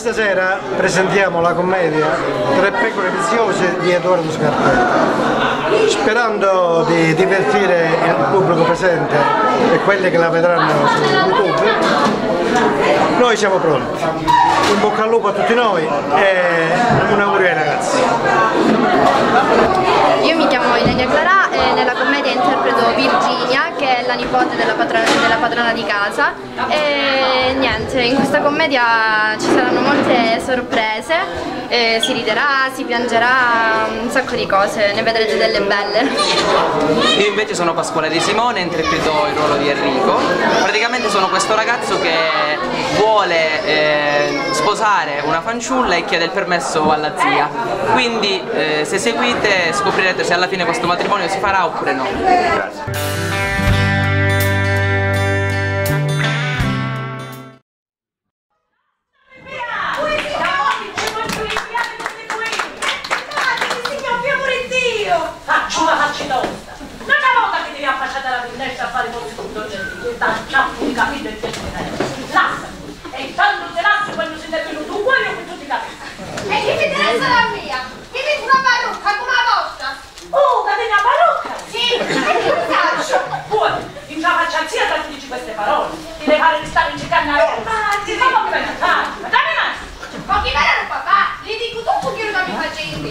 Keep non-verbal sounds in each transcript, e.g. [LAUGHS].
questa sera presentiamo la commedia Tre pecore viziose di Edoardo Scarpetta, sperando di divertire il pubblico presente e quelli che la vedranno su YouTube. Noi siamo pronti. In bocca al lupo a tutti noi e un augurio ai ragazzi. Io mi chiamo Ilenia Clarà e nella commedia interpreto Virginia che è la nipote della patrona, della padrona di casa e niente, in questa commedia ci saranno molte sorprese, eh, si riderà, si piangerà, un sacco di cose, ne vedrete delle belle. Io invece sono Pasquale De Simone, interpreto il ruolo di Enrico. Praticamente sono questo ragazzo che vuole eh, sposare una fanciulla e chiede il permesso alla zia. Quindi eh, se seguite scoprirete se alla fine questo matrimonio si farà oppure no. Grazie. Interessa la mia? Mi metti una parrucca come la vostra? Oh, che una parrucca! Sì, e che mi faccio? Poi, in già faccia zia che ti dici queste parole. Ti devi fare di stare in città a Roma. Ma come vai a fare? Ma dammi un attimo! Ma chi era papà? Gli dico tutto quello che mi facevi.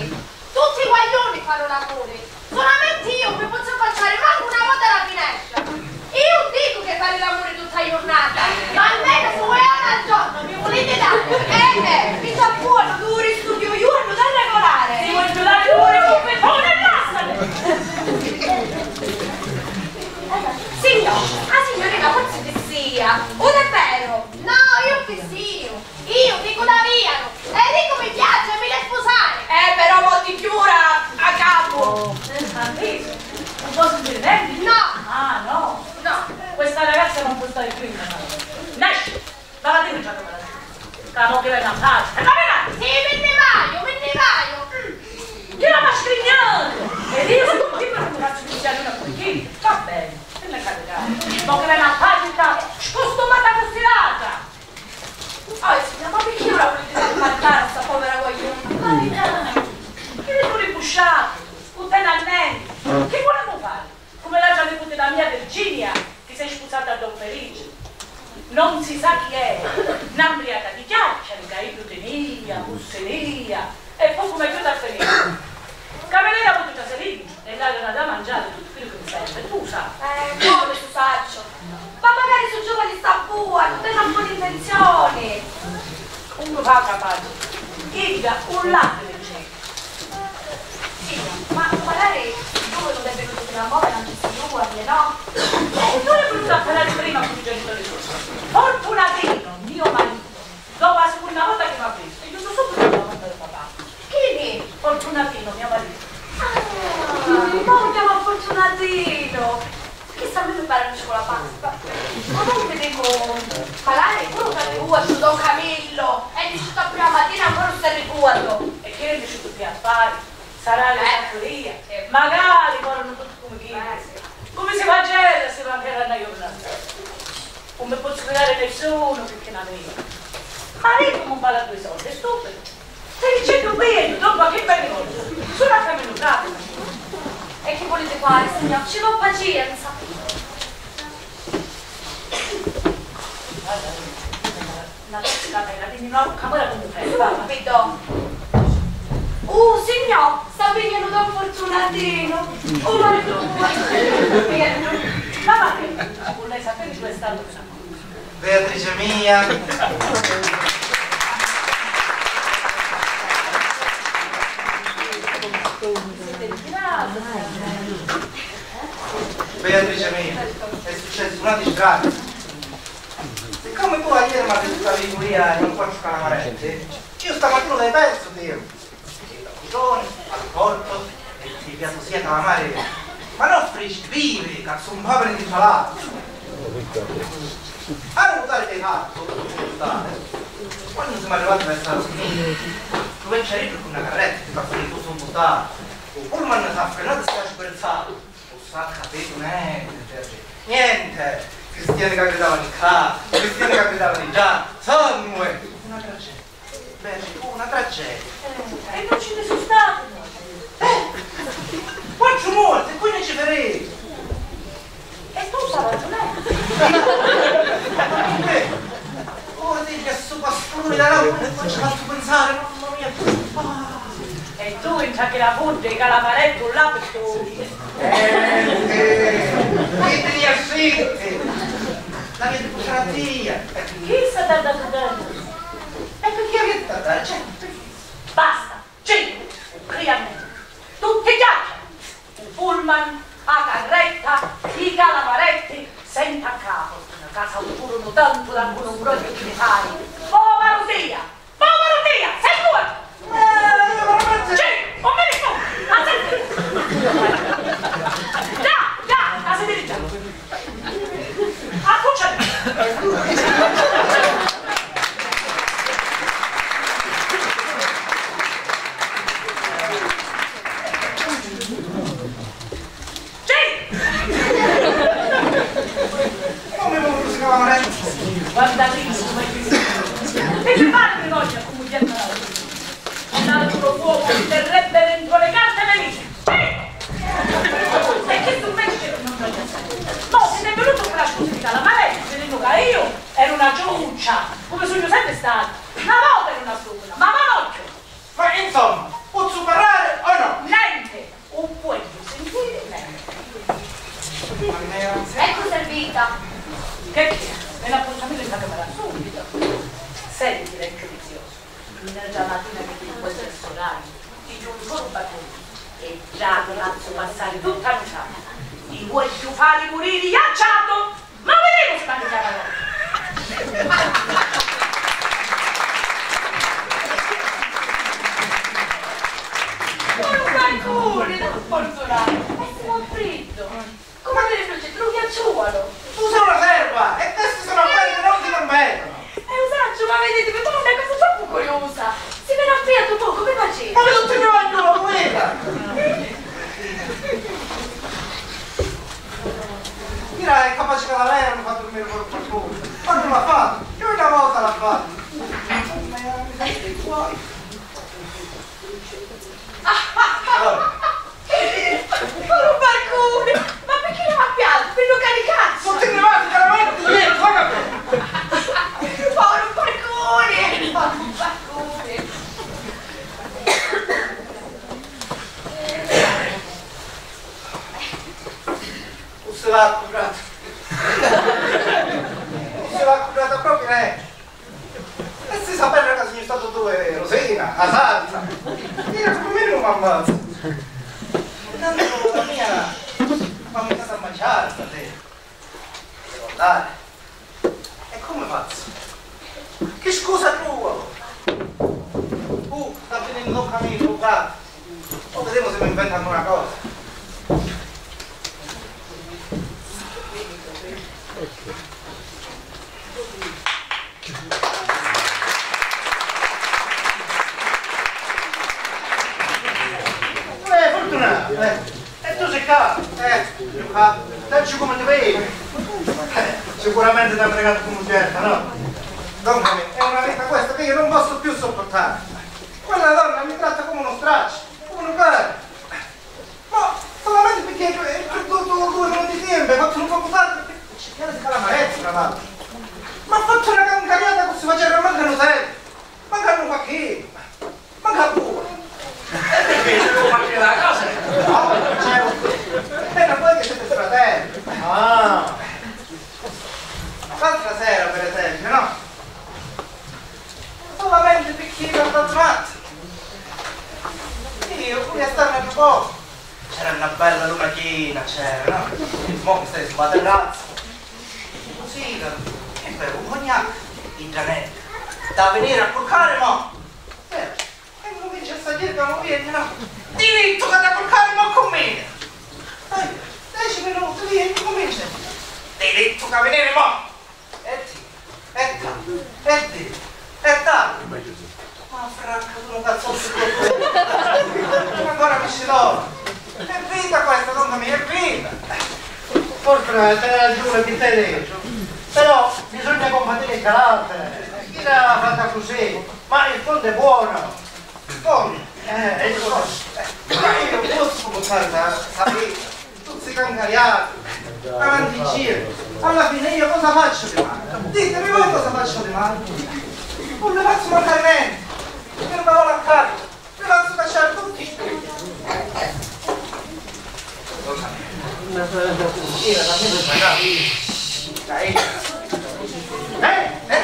Tutti i guaglioni fanno l'amore. Solamente io mi posso affacciare manco una volta alla finestra. Io dico che fare l'amore tutta giornata, ma almeno due ore al giorno mi volete dare? Eh mi sta buono, due e da regolare. Ti vuoi giurare pure per favore lasciami! Signor, ah signorina, forse che sia. O davvero? No, io che io. Io dico da via. E dico mi piace, mi deve sposare. Eh, però mo ti chiura a capo. Amico, non posso dire niente? No, Ah, no. no. Questa ragazza non può stare qui in casa. Nasci! La devi già come la Camo che venga a casa. E come va? Sì, me ne vaio, me ne vaio. Mm. E io sono qui per un ragazzo di sia una pochina. Va bene, te ne capirà. Ma che venga a casa, scostumata costirata! Oh, signora, ma perché ora volete salvare sta povera guagliona? Che ne sono ribusciato? Puttana Che volevano fare? Come l'ha già detto la mia Virginia, che sei sputata da un felice. Non si sa chi è, un'ambriata di chiacchiere, tanto da un broglio di metalli. Povero Dio! Povero Dio! Sei tu! Sì, non me ne sto! Già, già, a sedere già. Accucciati! Sì! come non si chiamano Guarda lì come Eh, sicuramente ti ha pregato come certa, no? Mia, è una vita questa che io non posso più sopportare. Quella donna mi tratta come uno straccio, come un cane. Ma solamente perché tu, tu, tu, tu non ti tieni, hai fatto un po' tardi perché piena di calamarezza, tra l'altro. Ma ha fatto una cancagliata come si faceva, mancano sei, mancano qualche, manca pure. E perché devo fare la cosa? No, cioè, era poi che siete fratelli. Ah. L'altra sera per esempio, no? Solamente picchino al contratto. Io fui a starne a poco. C'era una bella lumachina, c'era, no? Il Mo che stai sbaterrazzo. Così, e per un cognac, in gianetto. Da venire a porcare, mo! Eh, e comincia a salire da movimento, no? Diritto che da porcare, mo con me! Eh. 10 minuti lì e cominciano. Devi detto che venire mo! E ti, e te, e ti, e te. Ma Franca, tu non cazzotto con Ancora mi ci do. È vita questa, donna mia, è vita. Forse Fortunatamente hai ragione sei Tereso. Però bisogna combattere il carattere. Chi l'ha fatta così? Ma il fondo è buono. Come? Eh, è il fondo. Ma io posso combattere la vita tutti cangariati, avanti in giro. Alla fine io cosa faccio di male? Ditemi voi cosa faccio di male? Non le faccio mancare niente, non me lo lasciare, le faccio cacciare tutti. Dai. Eh? Eh?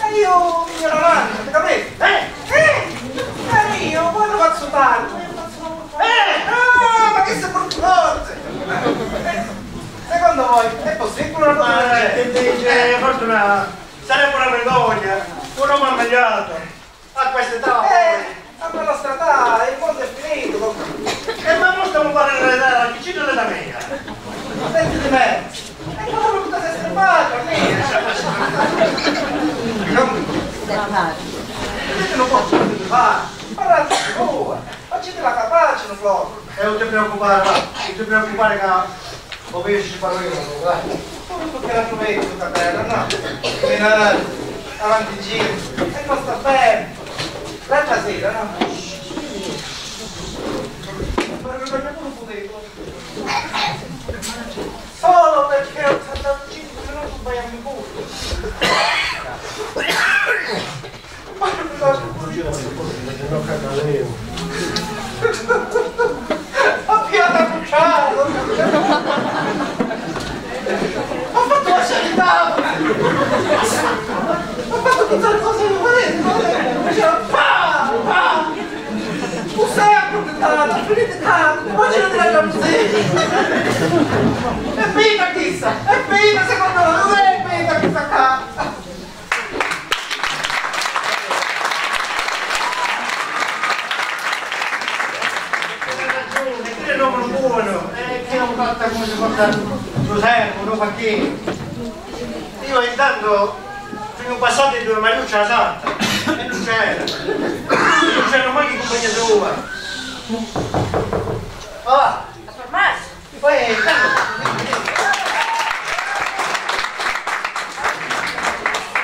E io mi ero avanti, capito? Eh? Eh? E io lo faccio tanto. Eh? Ma che sei brutto forte! Eh, Secondo voi è possibile una cosa del Ma genere? che dice Fortuna, sarebbe una vergogna, un uomo ammaliato, a questa età Eh, alla nostra età il mondo è finito. E ma non stiamo parlando dell'età, chi ci dell'età mia? Senti di me. E come tutta sei strappato, lì. Vedete non posso più fare. Parlate di voi. Facete la capace, non proprio. E non ti preoccupare, va, non ti preoccupare che lo pesci parlo io, dai. Come tu che la trovevi tutta bella, no? Menare, avanti in giro. E non sta bene. L'altra sera, no? Ma non lo potevo. Solo perché ho saltato 5 minuti sbagliando in culo. Ma non mi Ho pianta bruciato! Ho fatto la sanità! Ho fatto tutte le cose che volevo! Faceva pa! Pa! Un sacco di tanto, finite tanto, immagina di lasciare così! È vita chissà! È vita secondo me! Non è vita questa qua! Hai ragione, qui non è buono, e che non fatta come si porta servo, lo facchino. Io intanto sono passati due magliucce alla santa, e non c'era. Non c'era mai in compagnia sua. Ma va, Ha permesso? poi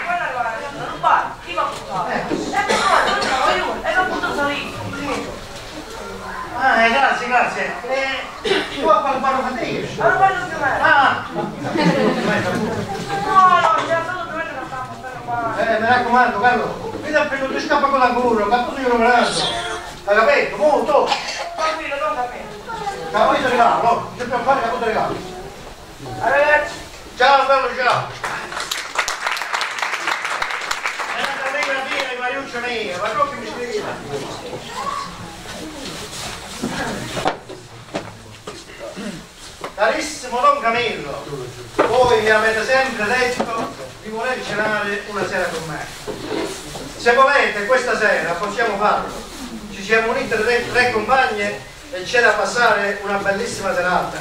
Guarda, guarda, non va, chi va a buttare? Eh, però, non ce l'avevo io, e l'ho potuto salire. Ah, eh, grazie, grazie. Eh, tu a quale parlo fatica? Allora voglio più me. Ah! No, no, mi ha dato due che la stanno bene qua. Eh, mi raccomando, Carlo, mi dà prima ti scappa con la curva, ma tu sei numerato. Hai capito? Molto! Tranquillo, non capire. Capo di regalo, no? Non ti preoccupare, capo di regalo. Arrivederci. Ciao, bello, ciao! È una allegra piena di Mariuccia mia, ma non che mi scriva. Carissimo Don Camillo, voi mi avete sempre detto di voler cenare una sera con me. Se volete, questa sera possiamo farlo. Ci siamo unite tre, tre compagne e c'è da passare una bellissima serata.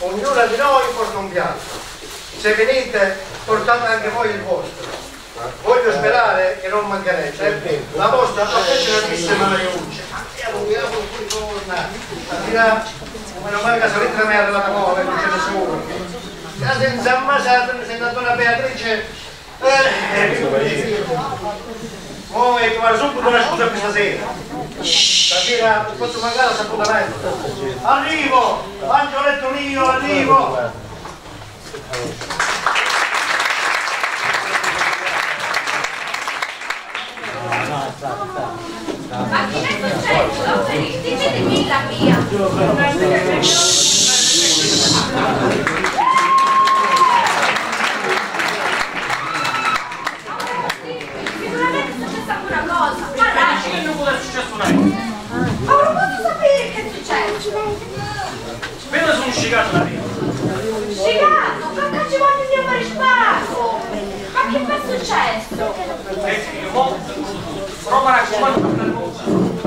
Ognuna di noi porta un piatto. Se venite, portate anche voi il vostro. Voglio sperare che non mancherete. La vostra affezionatissima Mariuccia. Andiamo, andiamo, là, meno male che salita mi è arrivata nuova, non c'è nessuno. La senza ammasata, mi sei dato una Eh, Poi trovare subito una scusa per stasera. Stasera posso mancare l'appuntamento. Arrivo! Angioletto mio, arrivo! Ma che è successo? Ditemi la mia. Ma non posso sapere che è successo. Vedo sono uscito da via. Scigato, ma ci voglio di fare spazio. Ma che è successo? Eh sì, io Roba raccomando per le cose. Eh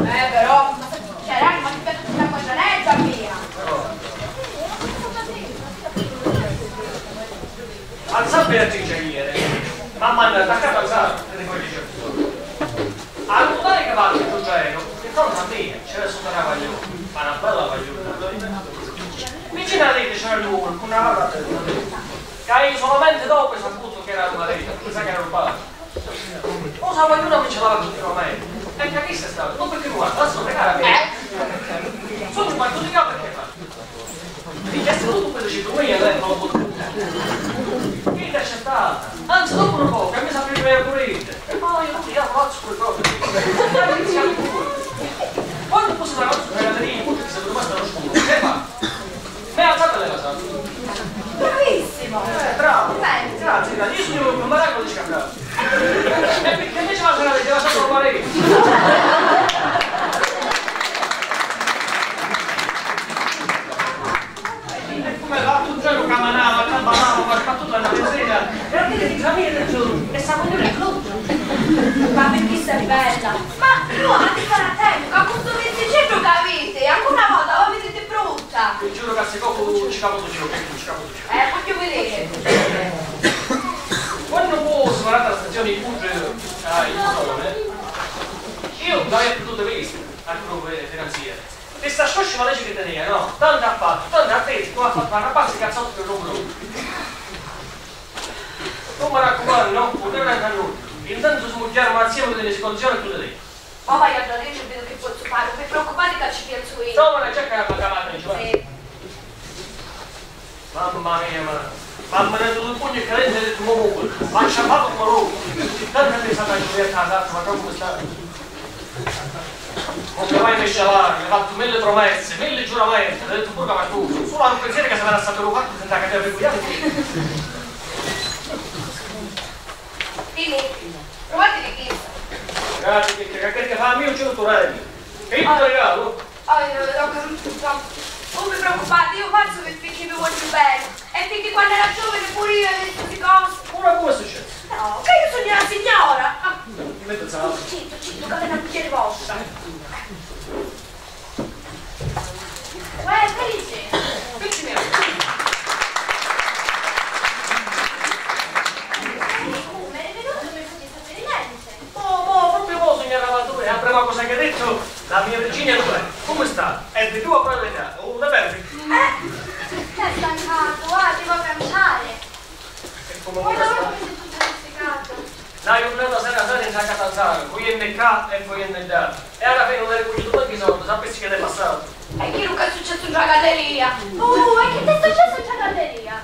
Tanzano, poi NK e poi NDA. E alla fine non hai riconosciuto tanti soldi, sapessi che ti è passato. E che Luca è successo in giagalleria? Oh, e che ti è successo in giagalleria?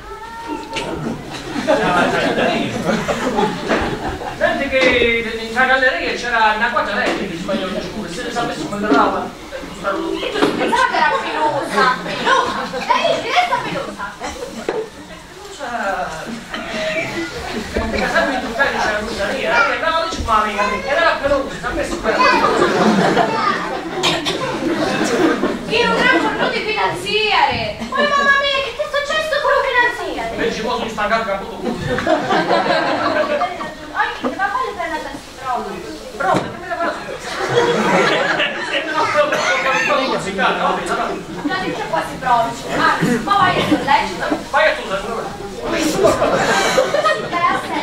Senti che in galleria c'era una quattro lei di spagnolo scuro, se ne sapessi come andava. E tu pensava che era pelosa. Pelosa? Ehi, che resta pelosa? Perché sempre in Turchia c'era e andava lì c'è amica mia, era pelosa, sapessi come era. Io non di finanziare. Oh, mamma mia, che ti è successo con lo finanziare? Invece sono stancato che ha avuto tutto. Oggi ma quale per la prove? Però, che me vabbè, vabbè. Non dice quasi provici. Ah, ma vai a sollecito. Vai a tu, dai, Dai, aspetta.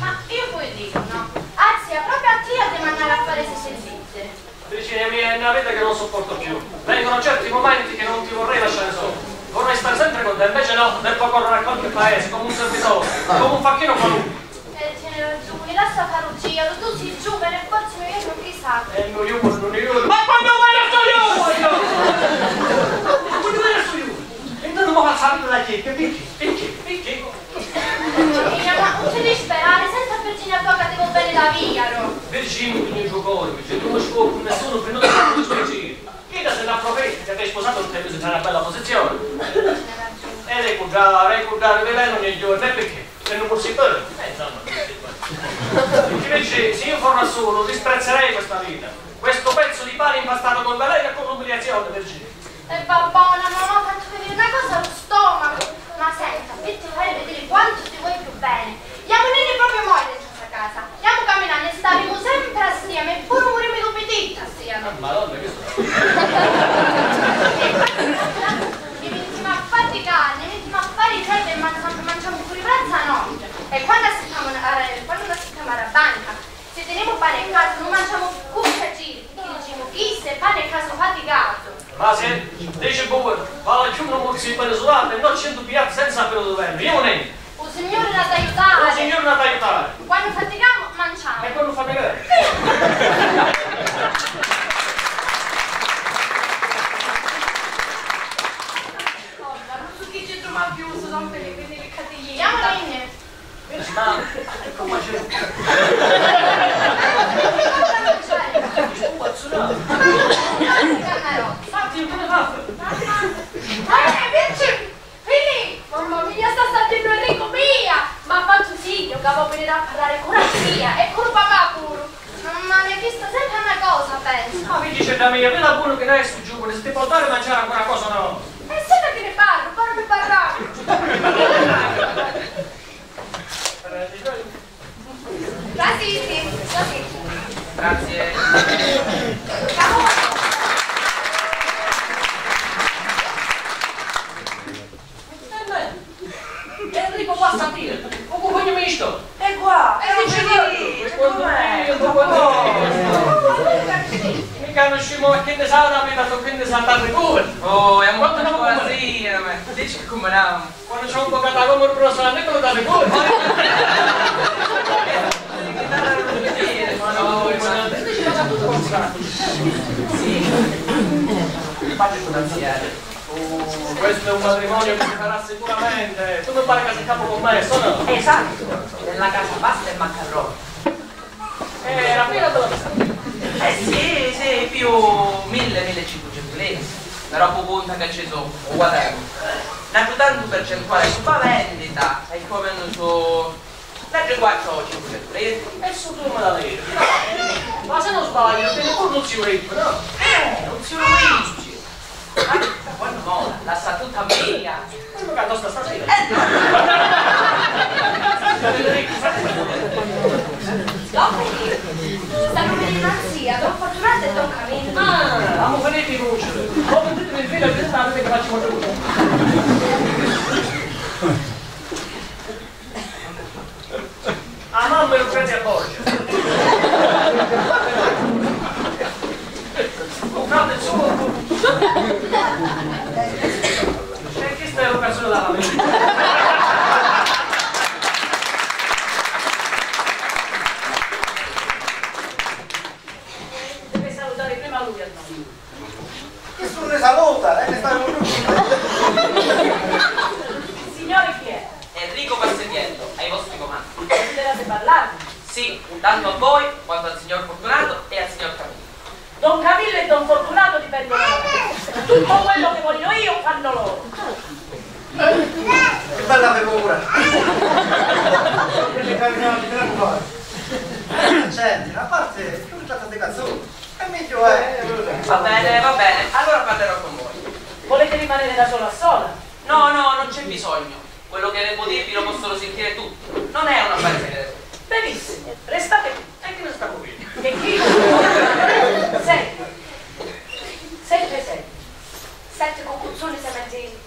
Ma io poi dico, no? Anzi, è proprio a te di mandare a fare se sentite. Virginia mia, è una vita che non sopporto più. Vengono certi momenti che non ti vorrei lasciare solo. Vorrei stare sempre con te, invece no, devo correre a qualche paese, come un servitore, come un facchino qualunque. Eh, tiene ragione, lascia fare un giro, tu si giù, per il prossimo io non chissà. E il mio humor non io. Ma quando vai a io? Quando vai a io? E intanto mi fa salire la chicca, picchi, picchi, picchi. Virginia, ma non ti disperare, senza Virginia Toca devo bene la via, no? Virginia, tu mi giocori, perché tu non con nessuno per non fare giro. Chi da se la profeta che hai sposato non ti hai in una bella posizione. E lei cugiare, lei cugiare, lei non è giovane, perché? Se non si può. Eh, insomma, può. Invece, se io fossi solo, disprezzerei questa vita. Questo pezzo di pane impastato con veleno e con l'umiliazione, Virginia. E babbona, non ho fatto vedere una cosa allo stomaco. Ma senta, ti fai vedere quanto ti vuoi più bene. Andiamo neri proprio moi dentro questa casa. Andiamo camminando e staremo sempre assieme, e pure moriremo due petit assieme. Madonna, che sto... Mi mettiamo a faticare, mi mettiamo a fare i cervi e mangiamo, mangiamo pure pranzo a notte. E quando assistiamo a, quando assistiamo alla banca, se teniamo pane in casa non mangiamo cuccia giri, perché diciamo chi se pane in casa faticato. Ma se dice pure, va giù non si può sudato e non c'è piatti senza pelo di vento, io non è. Usi Signore da La aiutare. signora non ti aiutare. Quando fatichiamo, mangiamo. E quando fa vedere? Non so chi ci trova più, sono per i quindi le cattiglini. Andiamo da Inne. Ma come c'è? Pazzonato. Infatti io come faccio? Mamma mia, sta sentendo Enrico mia! Ma fa tu figlio che va a venire a parlare con la zia e con papà pure. Mamma mi ha chiesto sempre una cosa, penso. Ma mi dice da mia, vedi pure che lei è su giù, se ti può dare a mangiare ancora cosa no? E senta che ne parlo, parlo di parlare. Quasi sì, così. Grazie. Enrico qua sta a dire, o come mi sto? E qua, e E dice dice lì, quando com'è? io, quando Mica non scimo e che ne sa da me da che ne sa da pure. Oh, è un Quando po' non di come- così, ma dici come andiamo? Quando c'è un po' catalogo il prossimo anno te lo date pure. Faccio finanziare. Oh, questo è un matrimonio che si farà sicuramente. Tu mi pare che sei capo commesso, no? Esatto, nella casa pasta e maccheroni. Eh, era piena della pesante. Eh sì, sì, più 1000-1500 lire. Però poi conta che ci sono, o guadagno. Ne ha tanto percentuale su vendita e come hanno su... Legge qua c'ho 500 lire. E su tu me la leggi. Ma se non sbaglio, tieni pure lo zio Ricco, no? Eh, non si Luigi. Ma quando mola, la sa tutta mia. Quello che ha sta stasera. [LAUGHS] Stanno venendo a zia, Don Fortunato e Don Camillo. Ah, amo venire in luce. Ho venuto in fila di stare che faccio una luce. A mamma lo prendi a Borgia. Un frate suo. E chi stai l'occasione dalla mente? Devi salutare prima lui almeno. Nessuno ne saluta, e ne sta signore chi è? Enrico Passettiello, ai vostri comandi. Desiderate parlarmi? Sì, tanto a voi quanto al signor Fortunato e al signor Camillo. Don Camillo e Don Fortunato dipendono da me. Tutto quello che voglio io fanno loro. Che bella figura! Che camminano di tre. Senti, a parte, tu tratta di canzoni. Meglio è. Va bene, va bene, allora parlerò con voi. Volete rimanere da sola a sola? No, no, non c'è bisogno. Quello che devo dirvi lo possono sentire tutti. Non è una affare segreto. Benissimo, restate qui. E chi ne sta qui? E chi? Sette. Sette, sette. Sette concuzzoni sementini.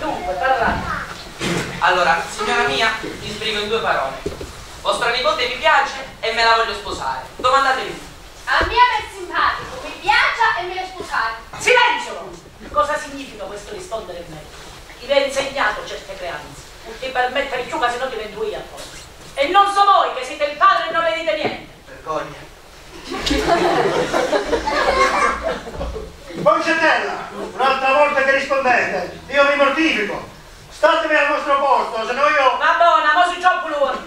Dunque, parlate. Allora, signora mia, mi sbrigo in due parole. Vostra nipote mi piace e me la voglio sposare. Domandatevi. A me è simpatico, mi piace e me ne scusate. Silenzio! Cosa significa questo rispondere in me? Chi vi ha insegnato certe creanze? Non ti permettere più che se no ti vendo io a posto. E non so voi che siete il padre e non le dite niente. Vergogna. Concetella, un'altra volta che rispondete, io mi mortifico. Statevi al vostro posto, se no io... Ma buona, mo si gioco l'uomo.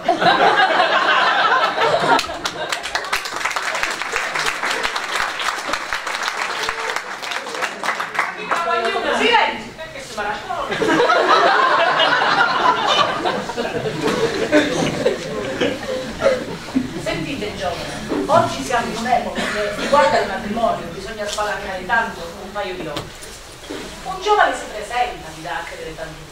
Silenzio! Perché si? Sentite giovane, oggi siamo in un'epoca che riguarda il matrimonio, bisogna spalancare tanto un paio di occhi. Un giovane si presenta, mi dà a credere falsità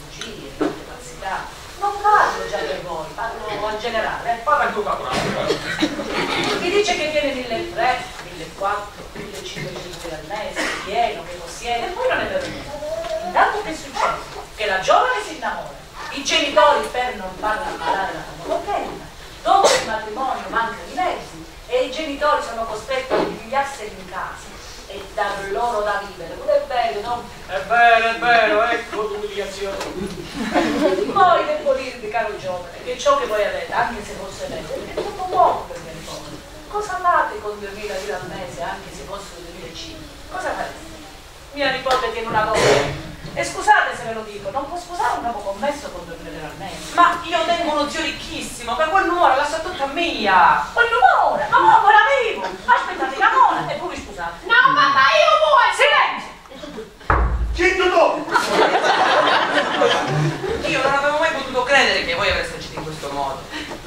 parlo già per voi, parlo in generale. Parla tu, Capra. Chi dice che viene 1300, 1400, 1500 al mese, pieno, che possiede, poi non è vero niente. Intanto che succede? Che la giovane si innamora, i genitori per non farla ammalare la convocatina, dopo il matrimonio manca di mezzi e i genitori sono costretti a ripigliarseli in casa e dar loro da vivere. Pure è bello, no? È vero, è vero, ecco l'umiliazione. Poi devo dirvi, caro giovane, che ciò che voi avete, anche se fosse bello, è troppo poco per il povero. Cosa fate con 2.000 lire al mese, anche se fossero 2.500? Cosa fareste? Mia nipote non ha voglia e scusate se ve lo dico, non può sposare un capo commesso con due generalmente. Ma io tengo uno zio ricchissimo che quell'ora la tutto tutta mia. Quell'ora? Ma mamma la vivo! Aspettate la mona e poi scusate. No, papà, io vuoi! Silenzio! Zitto tu! io non avevo mai potuto credere che voi avreste agito in questo modo.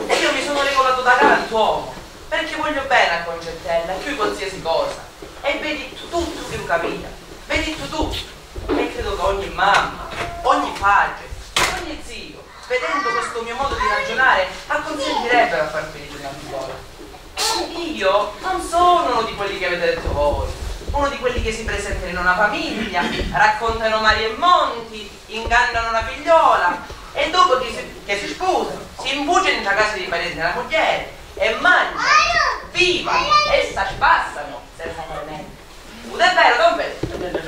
E io mi sono regolato da grand'uomo, perché voglio bene a Concettella, più qualsiasi cosa. E vedi tu, tu che capita. Vedi tu. E credo che ogni mamma, ogni padre, ogni zio, vedendo questo mio modo di ragionare, acconsentirebbe a far felice una figliola. Io non sono uno di quelli che avete detto voi, uno di quelli che si presentano in una famiglia, raccontano mari e monti, ingannano la figliola e dopo che si, che si sposano, si imbucano in casa di parenti della moglie e mangiano, vivano e si spassano senza problemi. È vero, non vero?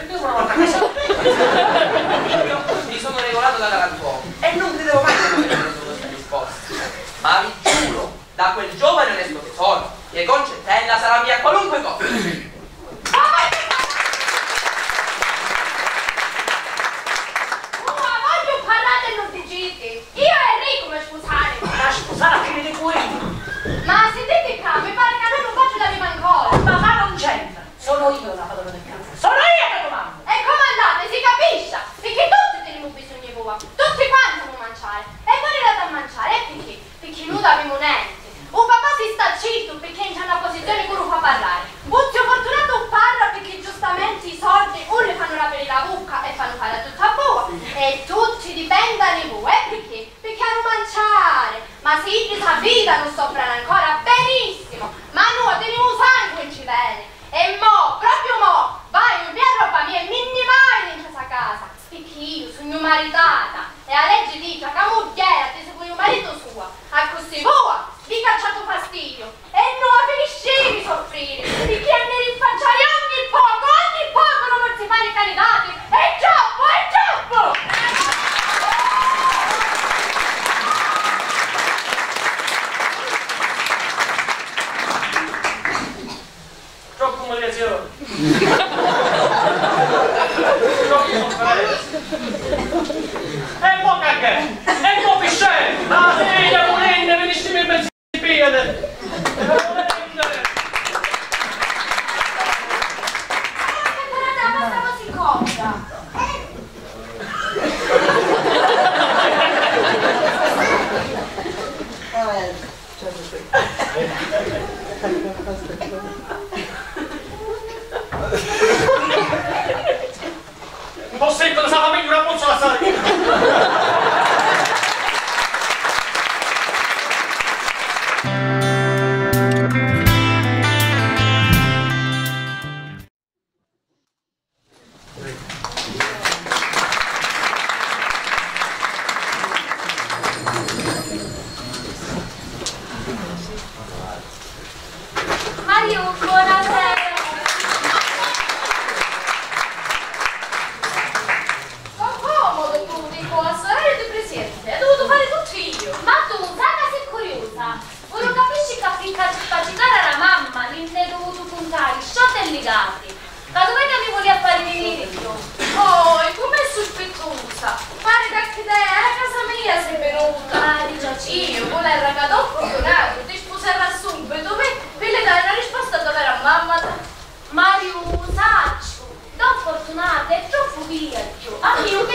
via, ah, rio.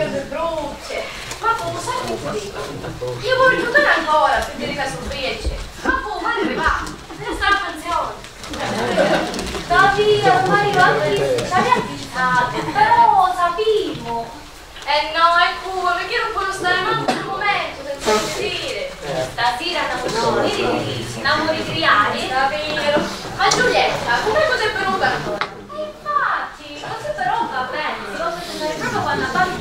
cose brutte. Papà, lo sai che ti dico? Io voglio giocare ancora se per dire che sono felice. Papà, ma dove va? Deve sta a pensione. Davide, ormai anche ci abbiamo avvisato, però sapevo. E no, è culo, perché non puoi stare manco un momento senza uscire. Stasera andiamo a uscire, andiamo a ricreare. Davvero. Ma Giulietta, come potrebbero andare? Infatti, così però va bene, si possono andare proprio quando abbiamo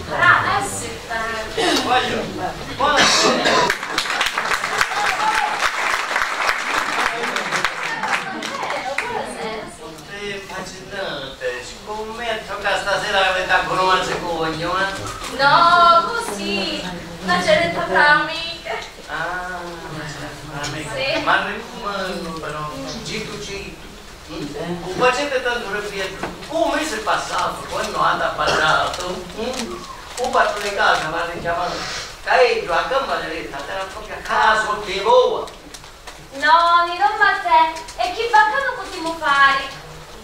Voglio. Buonasera. Sì, immaginate, scommetto che stasera avete ancora un cicogno, eh? No, così, una ceretta tra amiche. Ah, ma c'è amica. Sì. Ma rimando però, gito gito. Un facete tanto ripeto, un mese passato, quando hanno parlato, un patro di casa mi ha richiamato, Caeggio, a gamba diretta, era proprio a caso di voi. No, ni don Matteo, e chi baccano possiamo fare?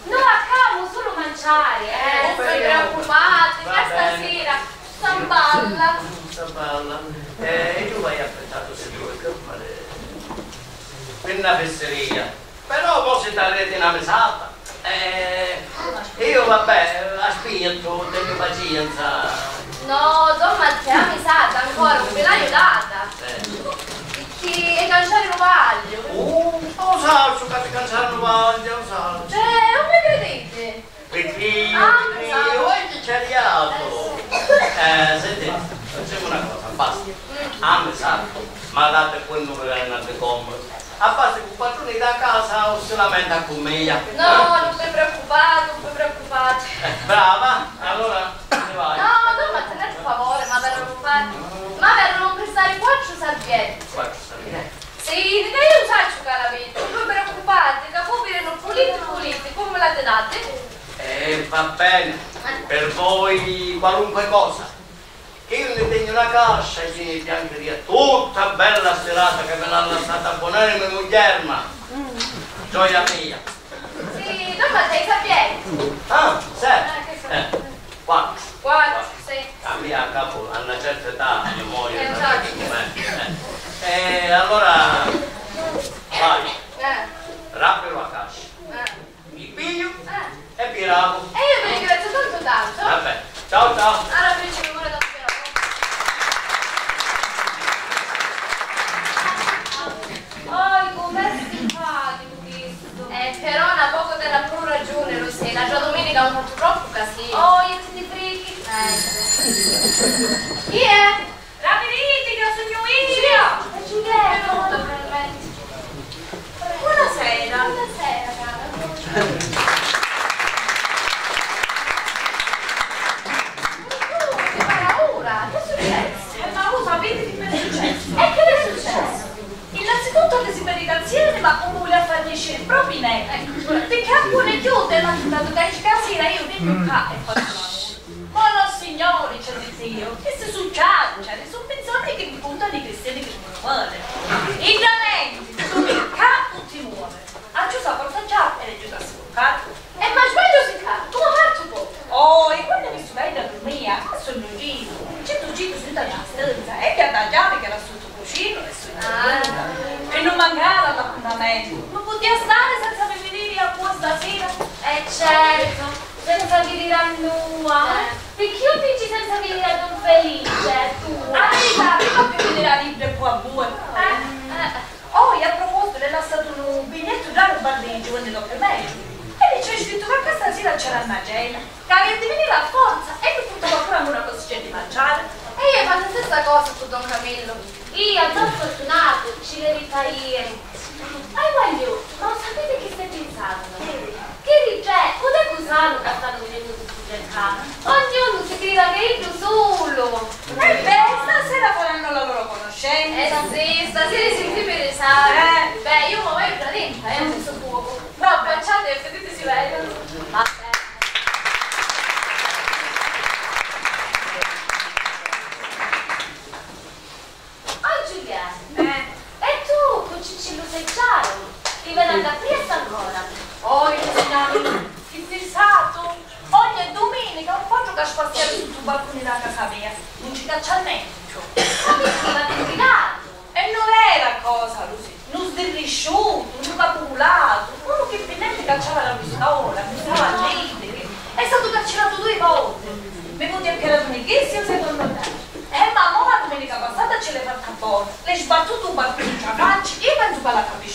No, a cavo solo mangiare, eh, non vi preoccupate, Va che stasera s'amballa. Sta balla. Eh, e tu vai affrettato se vuoi, che fare? Per una fesseria. Però poi se darete una mesata. Eh, io vabbè, aspetto, tengo pazienza. No, don Matteo mi sa ancora, non me l'hai aiutata. Eh. Che è canciare un vaglio. Uh, lo so, che cansare un vaglio, lo so. Cioè, non mi credete? Perché Ah, perché pensavo. oggi c'è arrivato. Eh, senti, facciamo una cosa, basta. A me santo, ma date quel numero è andato comodo. A parte che il padrone da casa o si lamenta con me. No, non vi preoccupate, non vi preoccupate. Eh, brava, allora ne vai. No, don Matteo, per favore, ma per non fare... Ma per non prestare quattro. Guarda, sta bene. Sì, che io faccio cara vita, non vi preoccupate, che poi viene puliti puliti, come me l'avete date? Eh, va bene, per voi qualunque cosa. Che io ne tengo una cascia e mi bianca di tutta bella serata che me l'ha lasciata buonare mia moglie, ma gioia mia. Sì, don Matteo, i salvietti. Ah, Eh, che so- eh, qua, Quattro, sì. a mia a capo, a una certa età, Eh, sa che com'è. Eh, E allora, vai, Eh, rappero a cascia, eh, mi piglio eh. e piravo. E io vi ringrazio tanto tanto. Vabbè, ciao ciao. Alla prossima ora da spero. Ai, com'è simpatico questo. Eh, però una poco della pura ragione, lo sai. La già domenica troppo casino. Oh, io ti frighi. Eh. Chi è? Rapiditi, che sono io. Giulietta. Probabilmente. Buonasera. Buonasera, cara. Che paura, che è successo? Eh, ma lo sapete che cosa è successo? E che è successo? Innanzitutto che si merita insieme, ma come vuole far piacere proprio me. Ecco, perché a buone chiude, ma dato che ci casina io vengo qua e faccio l'amore. Ma no signori, c'è di io, che si succede? Cioè, sono pensioni che mi puntano i cristiani che non muore. I talenti, tu mi capo ti muore. A Giusa porta già e le Giusa si E ma sbaglio si cade, tu fatto poco. Oh, e quando mi sono da dormire, ma sono giro. C'è tu giro su dalla stanza, e che ha chiave che era sotto cucina e su E non mancava l'appuntamento. Non poteva stare senza venire a qua stasera? Eh certo, senza venire a nuova. Perché io dici senza a Don Felice, tu? Ah, verità, prima che venire a Libre poi a voi. Eh? Oh, e a proposito, le è stato un biglietto già al barbeggio quando l'ho meglio. E lì c'è scritto che questa sera c'era una cena. Che di venire a forza e mi portava pure una cosicina di mangiare. E io ho fatto la stessa cosa su Don Camillo. Io, tan fortunato, ci le rifaie. Ma voglio, ma sapete che stai pensando? Che dice, cos'è che stanno venendo tutti cercando? Ognuno si è più solo. E beh, stasera faranno la loro conoscenza. Eh sì, stasera si per esame. Beh, io mi voglio da dentro, eh, questo fuoco. No, baciate e vedete si vedono. Vabbè. Cicillo sei chiaro? Ti viene da presto ancora? Oh, io sono che pensato? Ogni domenica non faccio che spaziare sul balcone della casa mia, non ci caccia niente. Ma perché va intrigato? E non la cosa, Lucy, non sdrisciuto, un tutto accumulato, uno che finalmente cacciava la pistola, stava a ridere, è stato carcerato due volte. Mi vuoi anche la domenichissima secondo me? Eh, ma mo la domenica passata ce l'hai fatta buona. Le hai sbattuto un in faccia, io penso che l'ha capisciuta.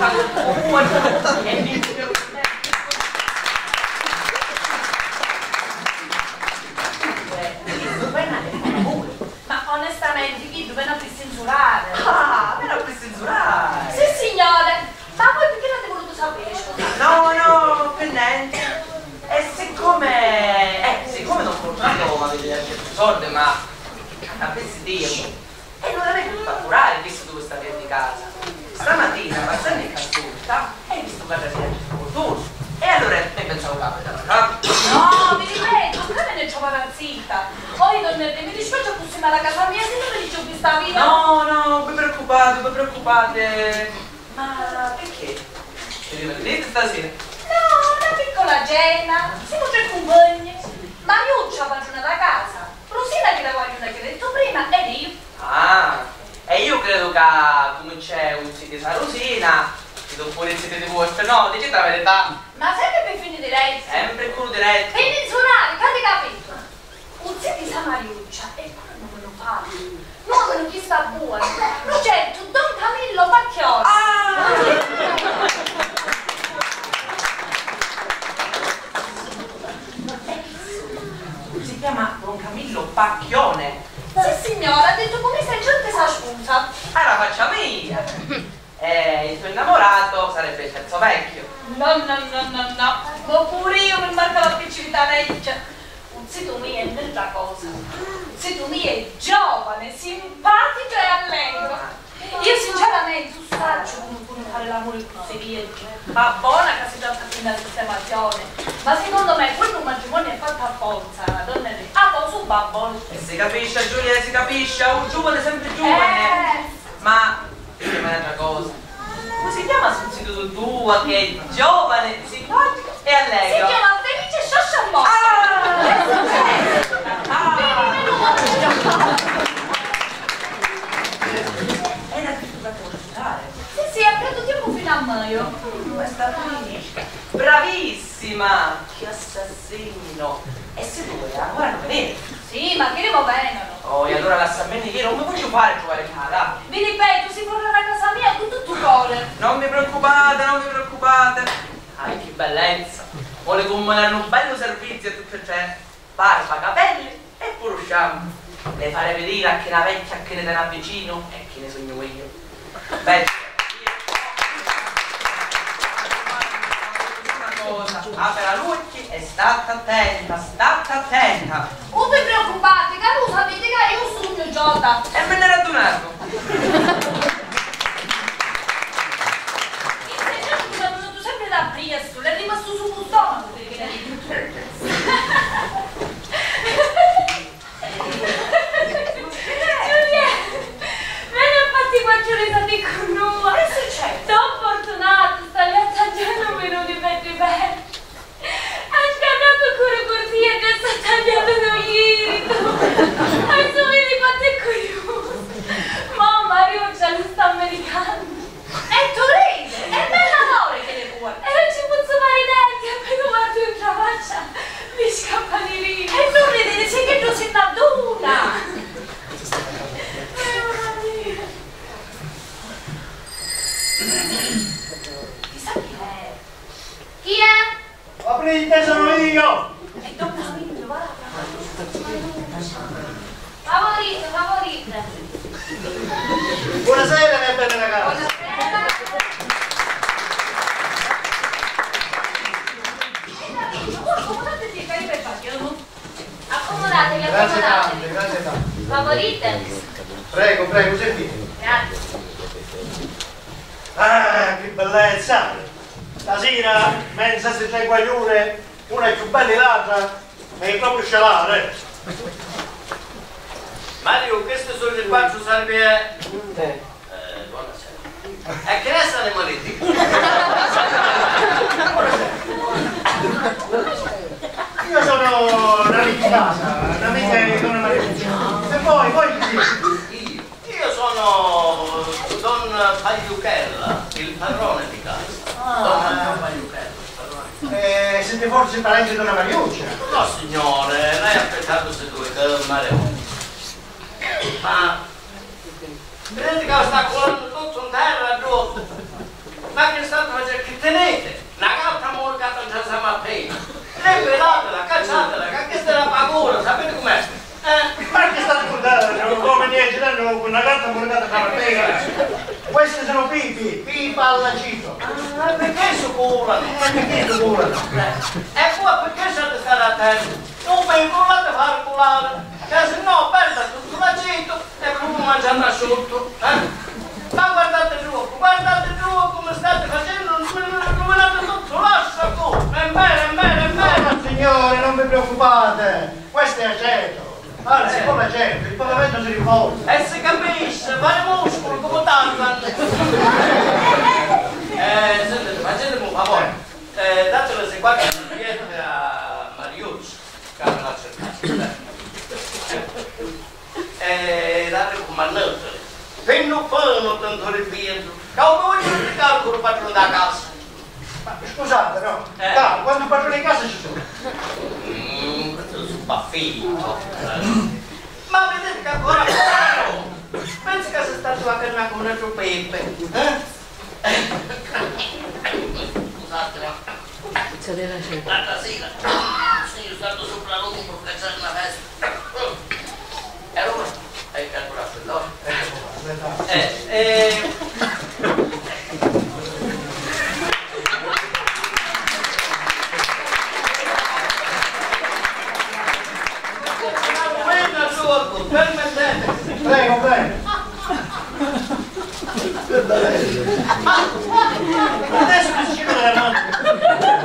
Ma onestamente chi dove non ti censurare? Ah, me la puoi censurare. Sì signore, ma voi perché l'avete voluto sapere? Scusate. No, no, per niente. E siccome, eh, siccome non mi avete anche più soldi, ma a di tempo, e non avevo più fatturare, visto dove stavi di casa. Stamattina, passando in cassuta, visto che era fortuna. E allora mi pensavo capita, no? No, vi ripeto, che me ne c'ho zitta. Poi donnette, mi dispiace accostiamo alla casa mia, se non mi dicevo che sta via. No, no, non vi preoccupate, non vi preoccupate. Ma perché? Ci divertite stasera? No, una piccola cena, siamo tre compagni. Mariuccia va giù da casa, Rosina che la voglio che ho detto prima ed io. Ah, e io credo che come c'è un sito di Rosina, dopo il sito di vostro, no, dicete la verità, Ma sempre per fini diretti. sempre con diretto. Peninsulari, che avete capito? Un zio di Sa Mariuccia e poi non me lo fa. Non chi sta buono. Progetto Don Camillo Pacchioni. Ah! Si chiama Don Camillo Pacchione. Sì signora, ha detto come sei gente sa scusa. Ah, la faccia mia. E il tuo innamorato sarebbe il terzo vecchio. No, no, no, no, no. Ma pure io mi manca la piccina vecchia. Un se tu mi è un'altra cosa, se tu mi è giovane, simpatico e allegro, io sinceramente tu saggio come puoi fare l'amore con queste virgini, ma buona che si tratta di una sistemazione, ma secondo me un matrimonio è fatto a forza, donna è a cosa un babbo. E si capisce Giulia, si capisce, un giovane sempre giovane. Eh. Ma è un'altra cosa. Come si chiama sostituto tuo che è giovane, simpatico e Si allegro? chiama Felice Sciasciamò. Era tutto da portare. Sì, sì, ha preso tempo fino a maio. Questa qui. Bravissima! Che assassino! E se tu vuoi ancora non venire? Sì, ma che ne vengono? Oh, e allora lascia bene io non mi voglio fare giocare cara. Vi ripeto, si vorrà a casa mia con tutto il cuore. Non vi preoccupate, non vi preoccupate. Ai, che bellezza. Vuole combinare un bello servizio a tutte e tre. Barba, capelli e pure usciamo. Le fare vedere a che la vecchia che ne darà vicino e che ne sogno io. Beh, cosa, apre la luce e state attenta, state attenta. Qualche biglietto a Mariucci, che me l'ha cercato. Eh, date comandante. Fino pano tanto ripieno, che ho voglio di calcolo padrone da casa. Ma scusate, no? Eh. Dai, quando padrone di casa ci sono? Mmm, questo è sbaffito. Ma vedete che ancora buono. Pensi che sei stato a canna con un altro pepe. Eh? Scusate, ma... Sabi na siya. Tatasila. Sa iyo sa soprano mo, professor na vez. Pero, ay calculado, no? Eh, eh... eh, eh, eh. Prego, prego. Adesso ci vediamo.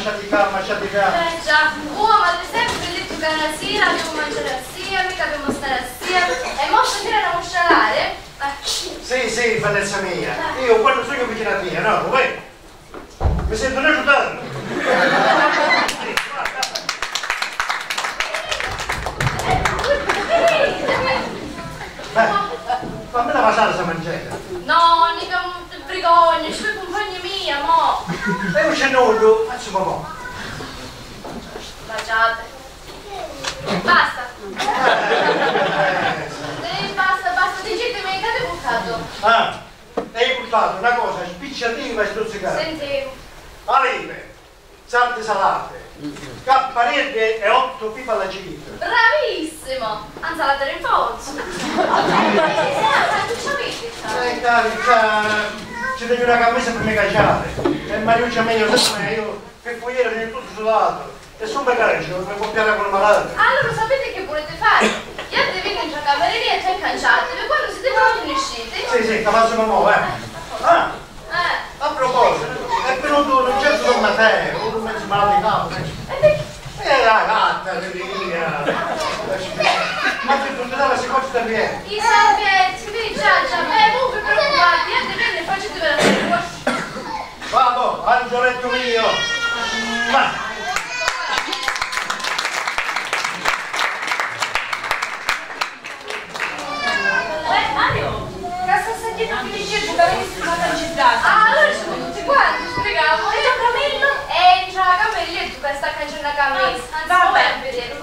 lasciati sciatica, ma sciatica. Eh già, uomo, ma ti sempre detto che una sera devo mangiare assieme, che dobbiamo stare assieme, e mo stasera andiamo a scialare? Eh. Sì, sì, bellezza mia, eh. io quando sono vicino a te, no, lo vedi? Eh la gatta, via! Ma ti portava si costa bene! I sapietti, mi giaccia, ma è comunque preoccupati, anche te ne facete veramente Vado, angioletto mio! Ma! Casa sentito finisce il giocare che si è Ah, allora sono tutti quanti, spiegavo. E da Camilla! olacağı belli. Ben sadece kaçırına kalmayız. Hadi, antes ben ben bilirim.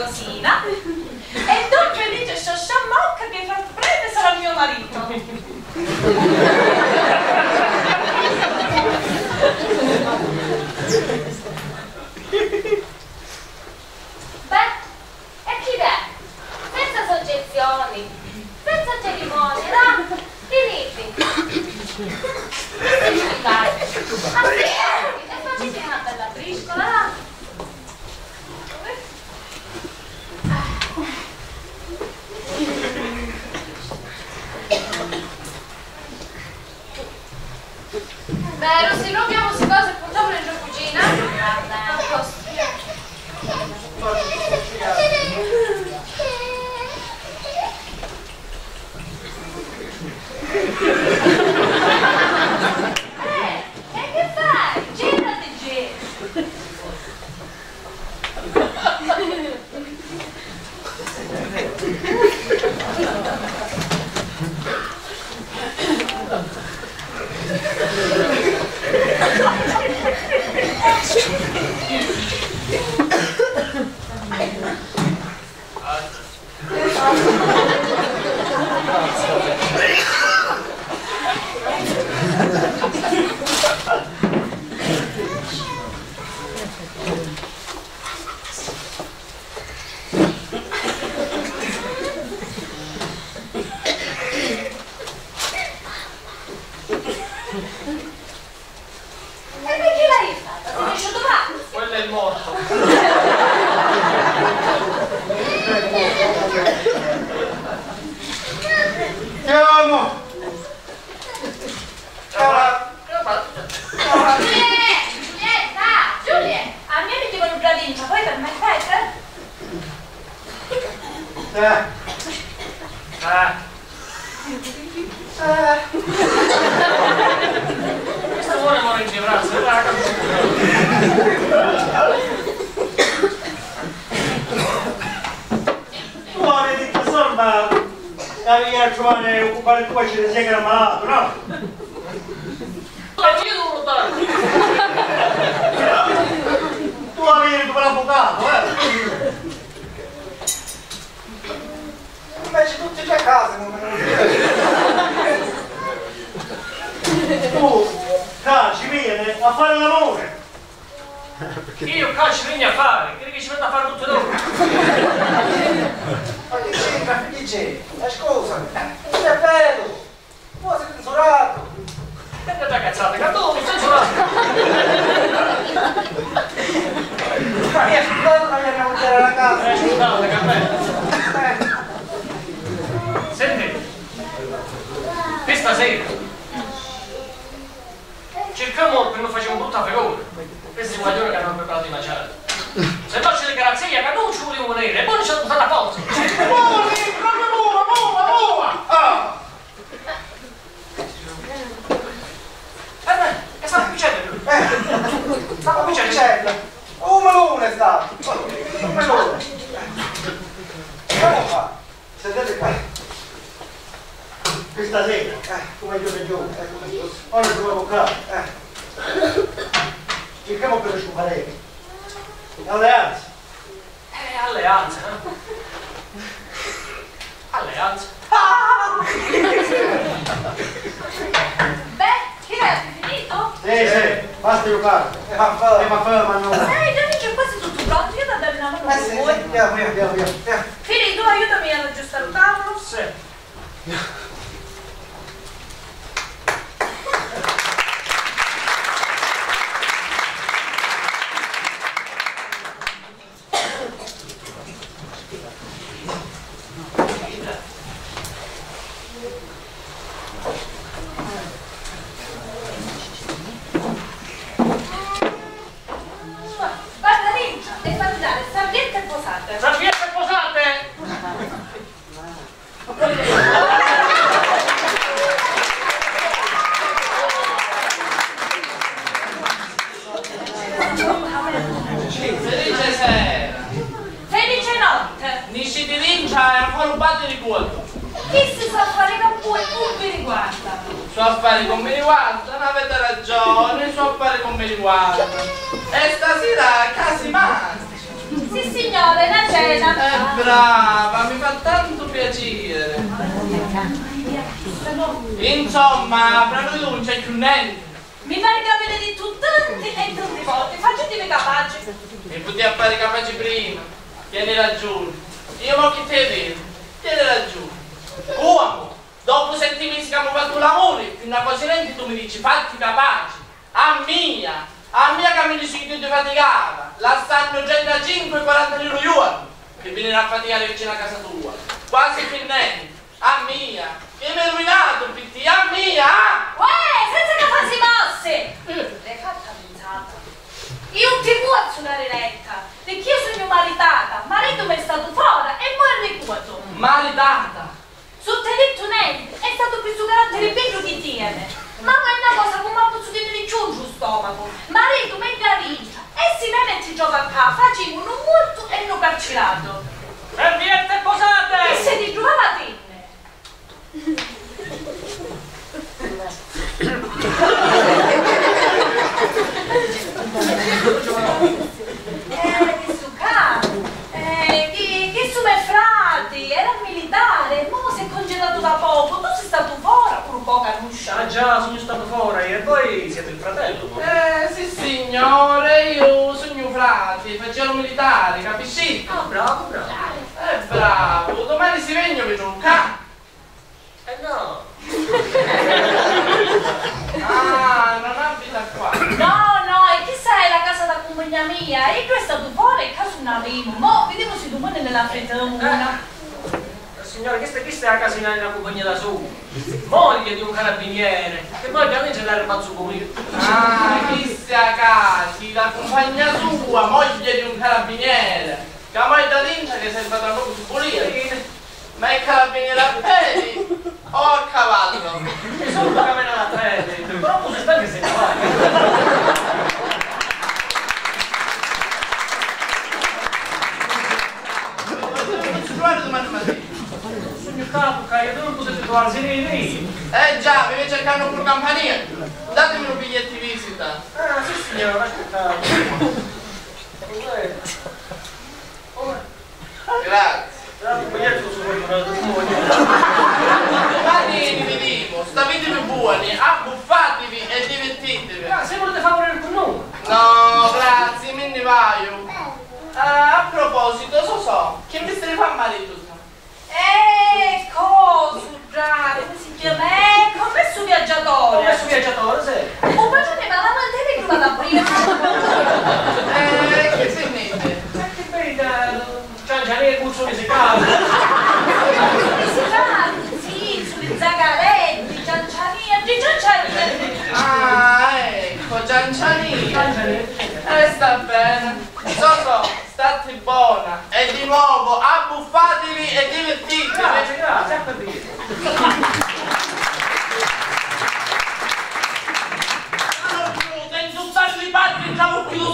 generosidad fare l'amore. [LAUGHS] Io calcio vieni a fare, credi che ci vado a fare tutto dopo? [LAUGHS] C'entra, che c'è? Ma scusa, non è vero! Tu sei censurato! E che da cazzate, che tu non censurato! Ma mi ha scusato non mi mangiare alla casa! Eh, scusate, cappello. Senti, questa sera cerchiamo che non facciamo brutta figura. Questi guaglioni che hanno preparato i mangiare. Se no c'è le garanzie che non ci vogliamo venire, e poi ci hanno fatto la pausa. Muova, proprio muova, muova, muova! Ah! Eh beh, è stato piccetto. Eh, sta come c'è? Un melone sta! Un melone! Come fa? Sedete qua. Questa sera, Eh, come io gioco, eh, come io. ora ci vuoi avvocato. Eh, Cerchiamo per le. Alleanze. Eh, alleanza, eh? Alleanza. Beh, che è? Hai finito? Sì, sì, basta giocare. eh, ma Eh, fa. ma no. Ehi, già c'è quasi tutto pronto, io devo dare una mano Eh, sì, voi. sì, via, via, via, via. via. Fili, tu aiutami ad aggiustare il tavolo. Sì. Gioca a casa. Facciamo un morto e un carcerato. Serviette E posate! se ti giurava tenne. Eh, che su ca, eh, che, che su me frati, era militare, mo si è congedato da poco, tu sei stato fuori pure un po' canuscia. Ah già, sono stato fuori e poi siete il fratello. Eh, sì signore, io sogno frati, facevo militare, capisci? Ah, bravo, bravo. Eh, bravo, domani si vengo per giocare. Eh no. [LAUGHS] Ah, non abita qua. No, no, e chissà è la casa da compagnia mia, e tu è stato fuori e caso non arrivo, mo vediamo se domani nella fredona. Signore, questa, questa è la casina della compagnia da su. Moglie di un carabiniere. Che poi ovviamente dare pazzo come Ah, chi sia casi, la compagnia sua, moglie di un carabiniere. Che a mai da lincia che sembra tra poco su pulire. Ma è carabiniere a piedi o a cavallo? Solo che me la prende. Però tu sei stanco e se complicato, cara, dove potete trovarsi nei lì? Eh già, mi cercano pure campanile. Datemi un biglietto di visita. Ah, sì signora, aspettate. Grazie. Grazie, il vi dico, statevi buoni, abbuffatevi e divertitevi. Ma se volete favorire con noi. No, grazie, me ne vaio. Eh. Ah, a proposito, so so, che mi stai fa male tu? Ecco, suggiato, come si chiama? Ecco, ho messo viaggiatore. Messo viaggiatore, sì. Ho fatto te, ma la mantene che vado a aprire. Eh, che sei in? Ma che verità, c'è già lei il curso musicale. Musicale, sì, sui zagaretti, Gianciania, di Gianciania. Ah, ecco, Gianciania. E Eh, sta bene. Zozo state buona e di nuovo abbuffatevi e divertitevi. Grazie, grazie.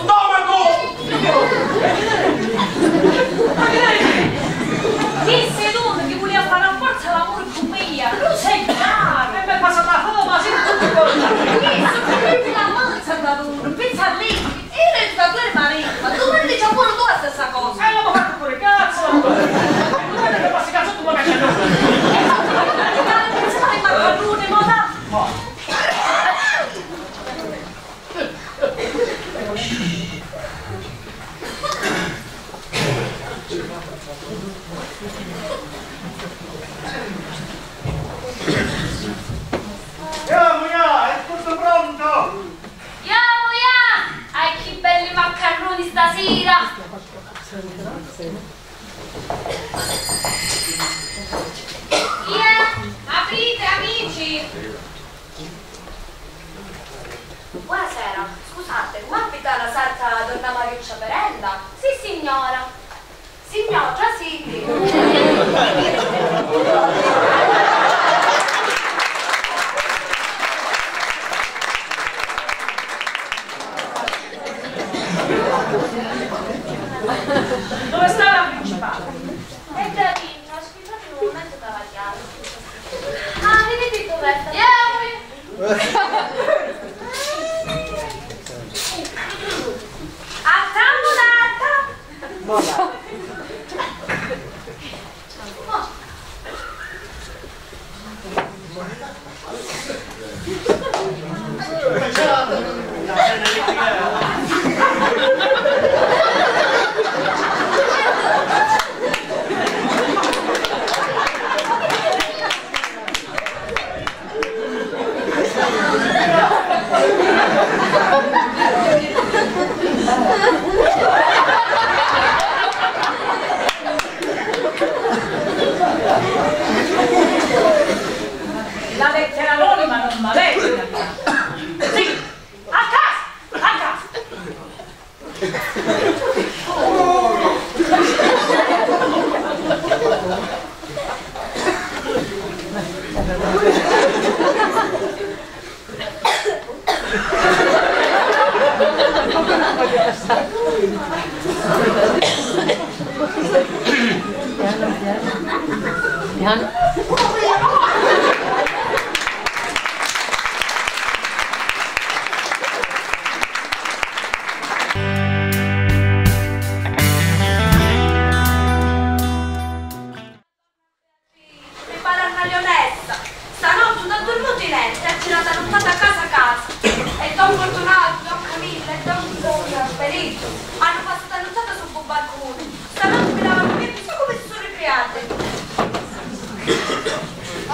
stomaco! Ma che essa sacola.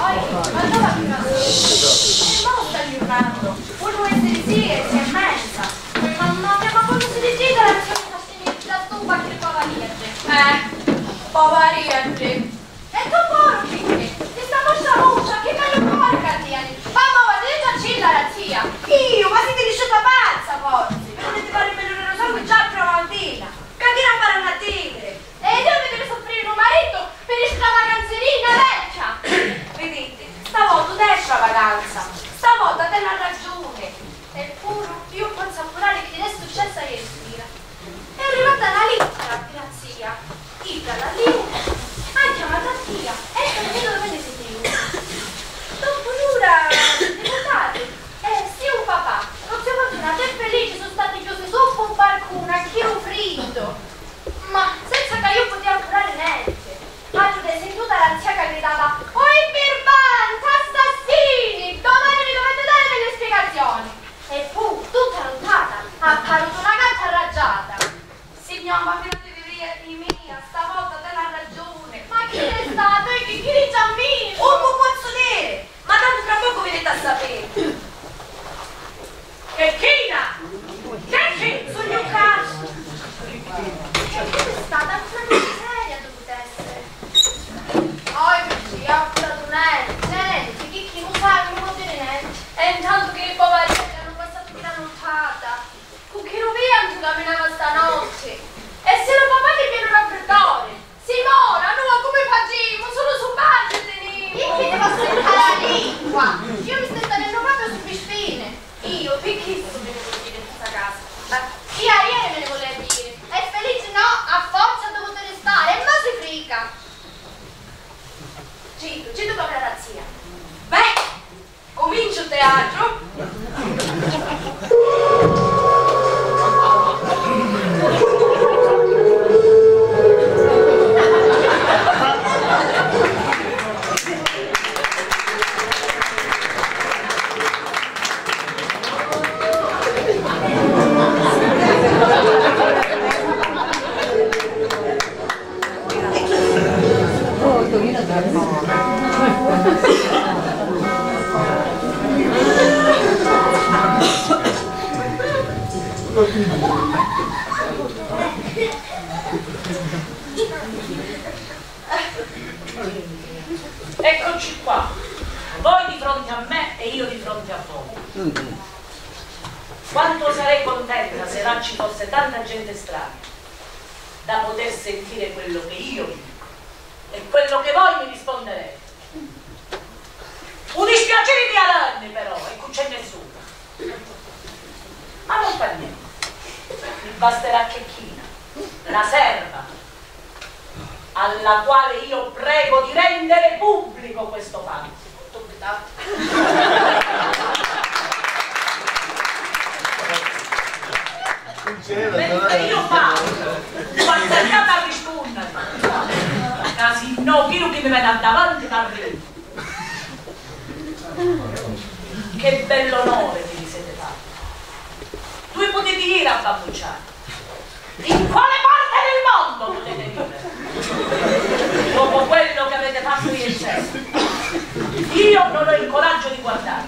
Ma dove arrivano? Ma sta arrivando? Uno è sensibile, si ammazza. Mamma mia, ma quando si decide la sua sinistra tu qualche povariette? Eh, povariette. Poter sentire quello che io vi dico e quello che voi mi risponderete. Un dispiacere di Alanni però, e qui c'è nessuno. Ma non fa niente. Mi basterà Checchina, la serva, alla quale io prego di rendere pubblico questo fatto. Mentre io parlo, guardate a rispondere. Casi no, chi non mi viene davanti ma arrivo. Che bell'onore che vi siete fatti. Due potete dire a Babbucciani. In quale parte del mondo potete vivere? Dopo quello che avete fatto ieri sera. Io non ho il coraggio di guardare.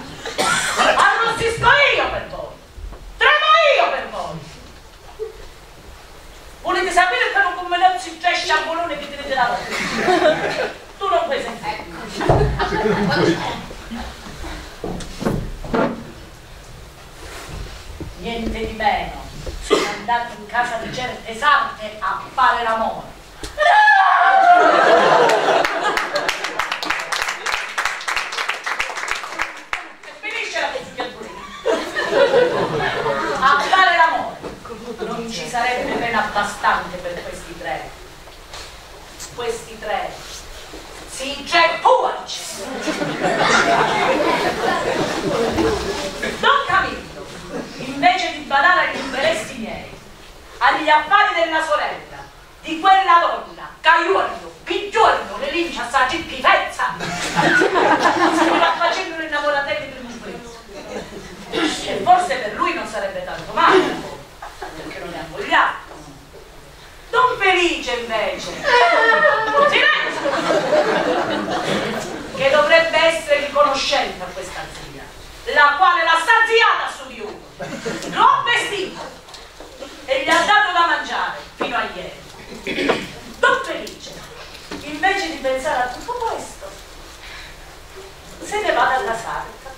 Arrossisco io per voi. Tremo io per voi. Volete sapere che non come non si c'è sciambolone che tenete davanti? [LAUGHS] Tu non puoi sentire. Niente di meno. Sono andato in casa di certe sante a fare l'amore. Finisce la consigliatura. A fare l'amore. Non ci sarebbe pena bastante per questi tre. Questi tre. Si c'è Puac. Don Camillo, invece di badare agli interessi miei, agli affari della sorella, di quella donna, Caiuolo, Pigiorno, le lincia sa si va facendo le innamoratelli del musbrezzo. E forse per lui non sarebbe tanto male, ammogliato. Don Felice invece, che dovrebbe essere riconoscente a questa zia, la quale l'ha staziata su di uno, lo ha vestito e gli ha dato da mangiare fino a ieri. Don Felice, invece di pensare a tutto questo, se ne va dalla sarta.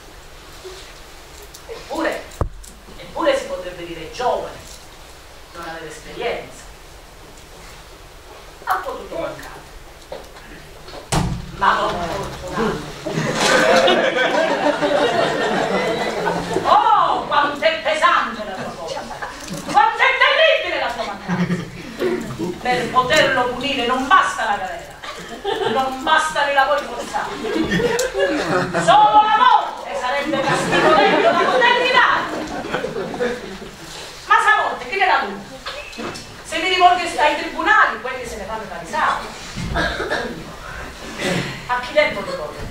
Eppure, eppure si potrebbe dire giovane, non aveva esperienza. Ha potuto mancare. Ma non fortunato. Oh, quanto è pesante la tua cosa! Quanto è terribile la tua mancanza! Per poterlo punire non basta la galera, non bastano i lavori forzati. Solo la morte sarebbe castigo meglio da potermi dare. Ma sa tu? Se mi rivolgo ai tribunali, quelli se ne fanno una risata. A chi devo rivolgere?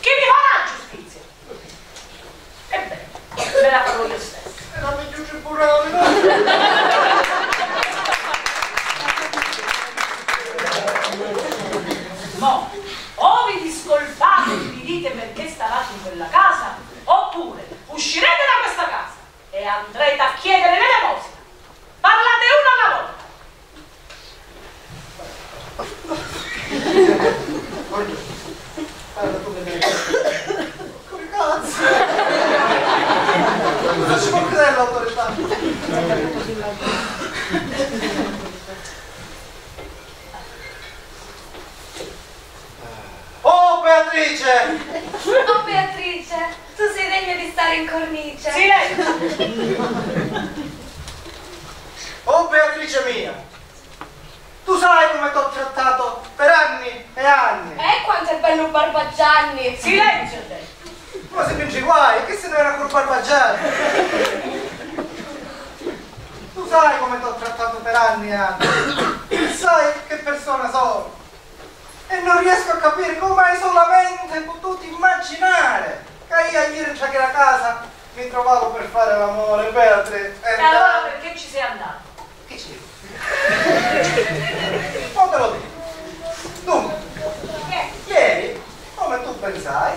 Chi mi farà giustizia? Ebbene, me la farò io stesso. Non mi giudice pure Mo, o vi discolpate e vi dite perché stavate in quella casa, oppure uscirete da questa casa e andrete a chiedere l'elemosina. Parlate uno alla volta. Come cazzo? Non si può credere l'autorità. Oh Beatrice! Oh Beatrice, tu sei degna di stare in cornice. Silenzio! Oh Beatrice mia, tu sai come ti ho trattato per anni e anni. Eh, quanto è bello Barbagianni. Silenzio te! Ma se vinci guai, che se ne era col barbagiano? Tu sai come ti ho trattato per anni e anni. Sai che persona sono. E non riesco a capire come hai solamente potuto immaginare che io ieri in a casa mi trovavo per fare l'amore, Beatrice. E allora perché ci sei andato? Che c'è? Non te lo dico. Dunque, ieri, come tu pensai,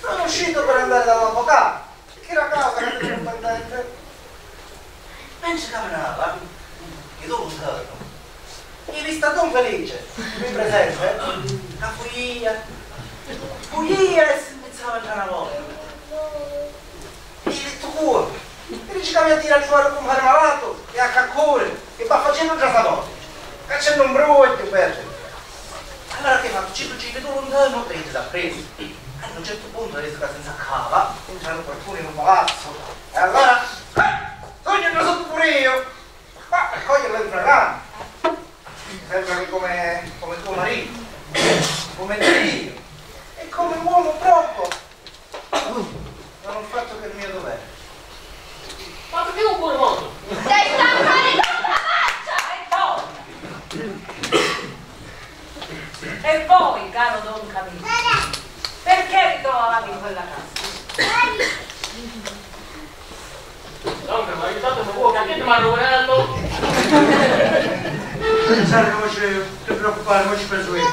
sono uscito per andare dall'avvocato. Che era casa che ti pendente. Mentre camminava, io dopo un giorno, mi vista Don Felice, qui presente, la furia, furia e si iniziava già una volta. E detto cuore, e fuori un fare malato, e a caccone, e va facendo già stavolta, facendo un brutto, bello. Allora che fa? Ci ci vedo lontano e ti da preso. A un certo punto adesso che senza cava, entrano qualcuno in un palazzo. E allora, eh, che sotto pure io. Ma per coglierlo in fragante. Sembra come, come tuo marito, come io, e come uomo proprio. Non ho fatto che il mio dovere. Ma perché? Sei tutta E! E voi, caro Don Camillo, perché vi trovavate in quella casa? Non mi ha aiutato un po', perché mi ha rovinato? Come ci ti preoccupare, come ci penso io.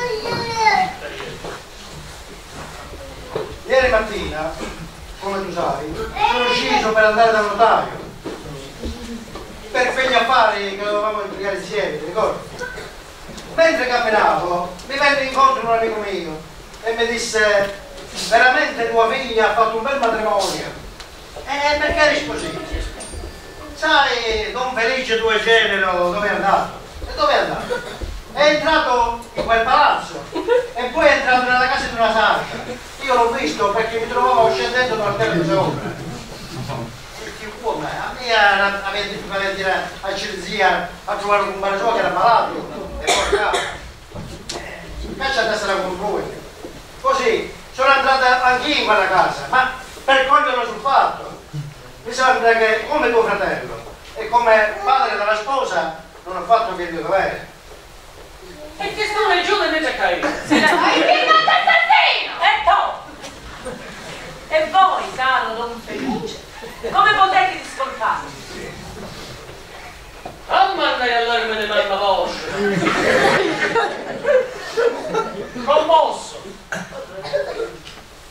Ieri mattina, come tu sai, sono uscito per andare dal notaio. Per quegli affari che dovevamo impiegare insieme, ricordi? Mentre camminavo, mi venne incontro un amico mio e mi disse veramente tua figlia ha fatto un bel matrimonio. E perché eri? Sai, Don Felice tuo genero, dove è andato? E dove è andato? È entrato in quel palazzo e poi è entrato nella casa di una sarta. Io l'ho visto perché mi trovavo scendendo dal terra sopra. E che come? A me era- difficoltà di dire a Cilzia a trovare un bargiò che era malato e portava. Caccia a testa con voi. Così sono entrata anch'io in quella casa, ma per coglierlo sul fatto. Mi sembra che come tuo fratello e come padre della sposa non ho fatto che il mio dovere. E che sto giù invece a caire? Hai finito assassino! E torna! E voi, caro Don Felice, come potete discolparvi? Ammanna e allora me ne manda voce. Commosso.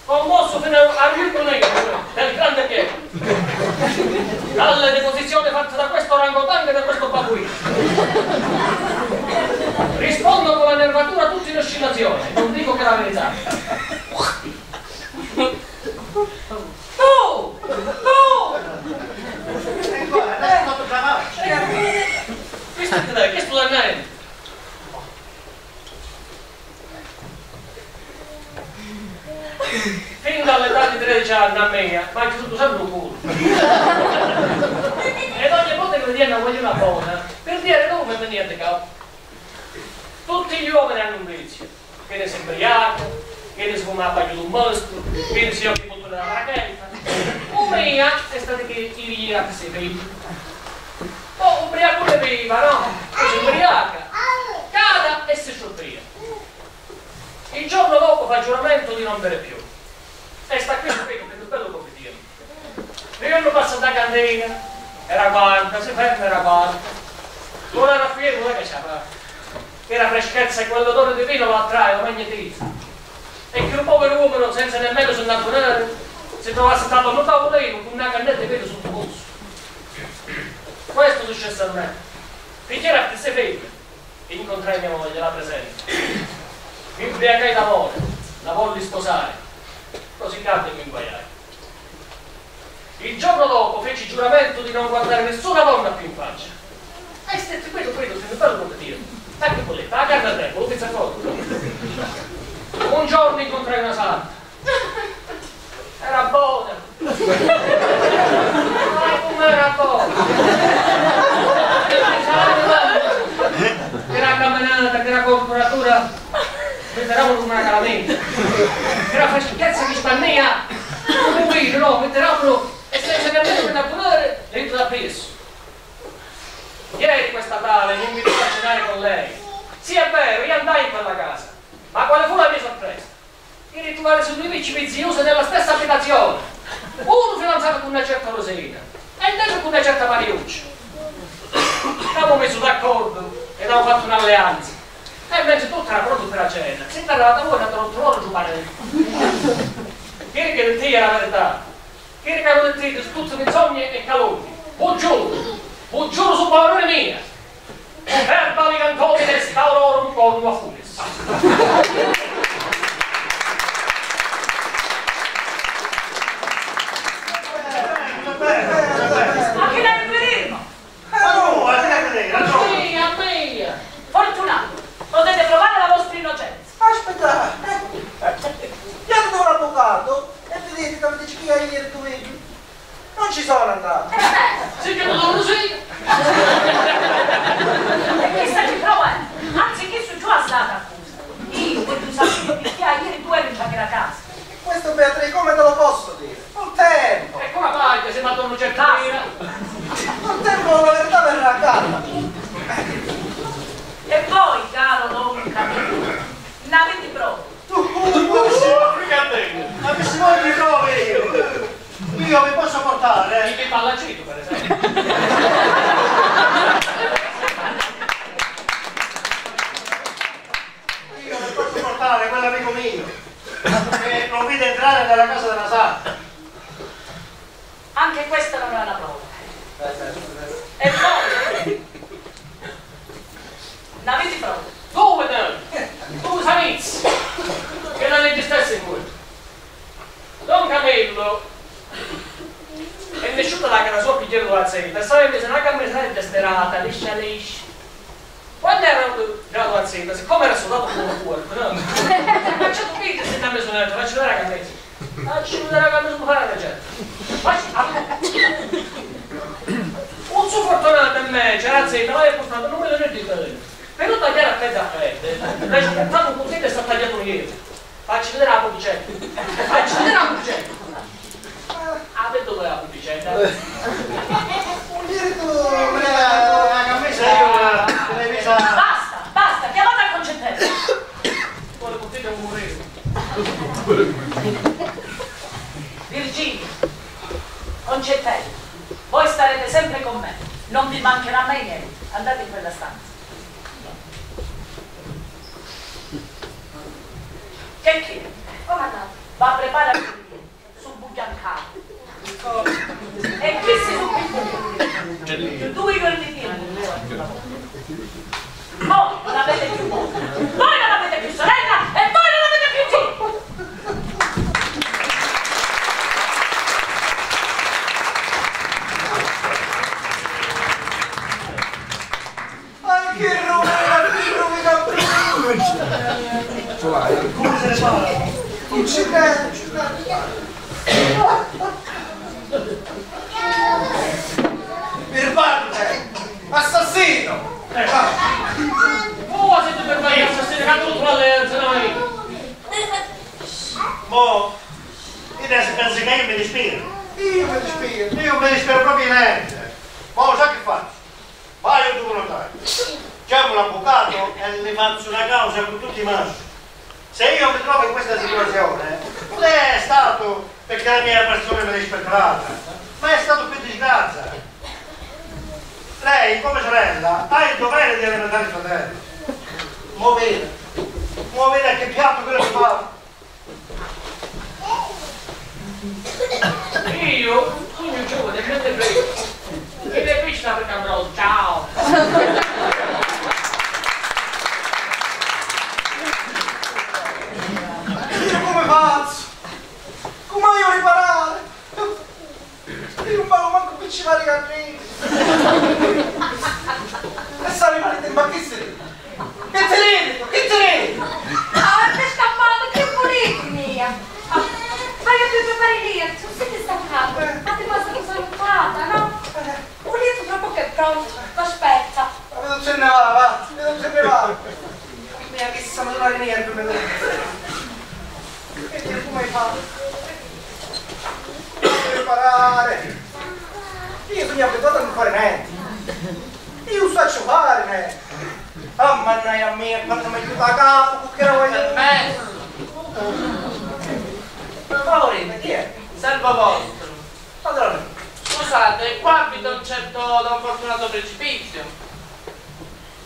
Commosso fino al rito negro del grande Piero. Dalle deposizioni fatte da questo rangotango e da questo babuino. Rispondo con la nervatura a tutte le oscillazioni. Non dico che la verità. Tu! Tu! E. Questo che dai, che sto dannando? Fin dall'età di 13 anni a me, mi ha chiuso sempre un culo. Ed ogni volta che vediamo una una cosa, per dire come mi niente capo. Tutti gli uomini hanno un vizio. Che ne si imbriaca, che ne si fuma a di un mostro, che ne si occhi con la racchetta. Un mia è stato che i via che si vede. Oh, ubriaco le viva, no? Si ubriaca, cada e si sciopria. Il giorno dopo fa giuramento di non bere più. E sta qui sapete che è bello come dire. Io non passa da cantina, era quarta, si ferma era quarta. Non era fiero, non è che c'era. La freschezza e quell'odore di vino lo attrae, lo magnetizza. E che un povero uomo senza nemmeno se innamorare si trovasse stato a un tavolino con una cannetta di vino sul polso. Questo successe a me. Finché era a se figlie, incontrai mia moglie, la presente. Mi ubriacai d'amore, la volli sposare. Così cadde e mi inguaiai. Il giorno dopo feci giuramento di non guardare nessuna donna più in faccia. E stette quello, quello, se ne bello come dire. Sai che bolletta, la carne a tempo, lo pizza cotto. Un giorno incontrai una santa. Era camminata, che era corporatura, metterà una calamenta. Era freschezza che spannea, un guido, no, metteravano e senza capire come da pulire, dentro da preso. Ieri questa tale non mi ricordo cenare con lei. Sì, è vero, io andai in quella casa, ma quale fu la mia sorpresa? Di ritrovare su due amici viziosi nella stessa abitazione. Uno fidanzato con una certa Rosina e l'altro con una certa Mariuccia. Abbiamo messo d'accordo e abbiamo fatto un'alleanza. E invece tutto era pronto per la cena. Se è arrivata voi, andrò a trovare giocare. Chiedi che te è la verità. Chiedi che hanno detto tutte menzogne e calunni. Buongiorno, buongiorno su parole mia. Verbali cantoni del staurorum cornua funes. Ma chi deve venirmo? Ma no, a te che lei, ragione. Mia, mia. Fortunato, potete provare la vostra innocenza. Aspetta, chiamate un avvocato e vedete come dice chi è ieri tu vedi. Non ci sono andato. Si chiama Rosina. E chi sta ci provando? Anzi, chi su giù ha stata accusa? Io, che tu sapevi perché ieri tu eri in la casa. Questo Beatrice come te lo posso dire? Un tempo, E come fai se Madonna Certina? un tempo la verità verrà a casa. E voi, caro Don Camillo, ne avete prove? Ma che si vuole di prove io? Io vi posso portare, Che pallacito, per esempio. io vi posso portare quell'amico mio che non vide entrare nella casa della Santa. Anche questa non è una prova. E voi? Ne avete prove? Dove Samiz? Che la legge stessa in voi. Don Camillo è nessuno la cara sua pigliere la zeta, sarebbe se una camera desperata, liscia liscia. Quando era già la zeta, siccome era soldato con un cuore, no? Ma c'è tu che se ti ha messo dentro, facci vedere la camera. Facci vedere la camera su fare la gente. Facci, un suo fortunato in me, c'era la zeta, l'hai portato, non me lo dite. Per non tagliare a pezzi a fredde, lei si un coltello e sta tagliato ieri. Facci vedere la pubicetta. Facci vedere la pubicetta. Ah, vedo dove è la pubicetta. Me La la... camisa io l'hai messa... Basta, basta, chiamate al concettello. Vuole coltello un morire. Virginia, concettello, voi starete sempre con me. Non vi mancherà mai niente. Andate in quella stanza. Che chi? Comandante. Va a preparare sul bugiancato. E qui si subito. Due giorni di Voi non avete più moglie, Come se ne parla? Non ci credo, non ci credo. Birbante! Assassino! Oh, siete per me, assassino, che tutto l'alleanza, noi. Mo, io adesso penso che io mi dispiro. Io mi dispiego. Io mi dispero proprio niente. Ma sai che faccio? Vai io devo notare. Chiamo l'avvocato e gli faccio una causa con tutti i maschi. Se io mi trovo in questa situazione, non è stato perché la mia persona mi è rispettata, ma è stato per disgrazia. Lei, come sorella, ha il dovere di alimentare il fratello. Muovere. Muovere che piatto quello che fa. Io, sogno giovane, mente freddo. E le pesci da perché andrò, ciao. Io come io riparare? Io non pago manco per ci fare i carrini. E sta rimanendo in bacchisseri. Che te ne dico? Che te ne dico? Ah, scappato, che volete mia? Ah, Vai a preparare il letto, siete stancato. Ma ti basta che sono entrata, no? Un letto troppo che è pronto, aspetta. Ma vedo se ne va, va. Vedo se ne va. Mia che sono tornati nervi, mi vedo. fa? Devi imparare. Io sono abituato a non fare niente. Io faccio fare niente. Ah, mannaggia mia, quando mi aiuta a capo, che era voglio... Permesso. Favorite, chi è? Servo vostro. Padrone. Scusate, qua abita un certo Don Fortunato Precipizio.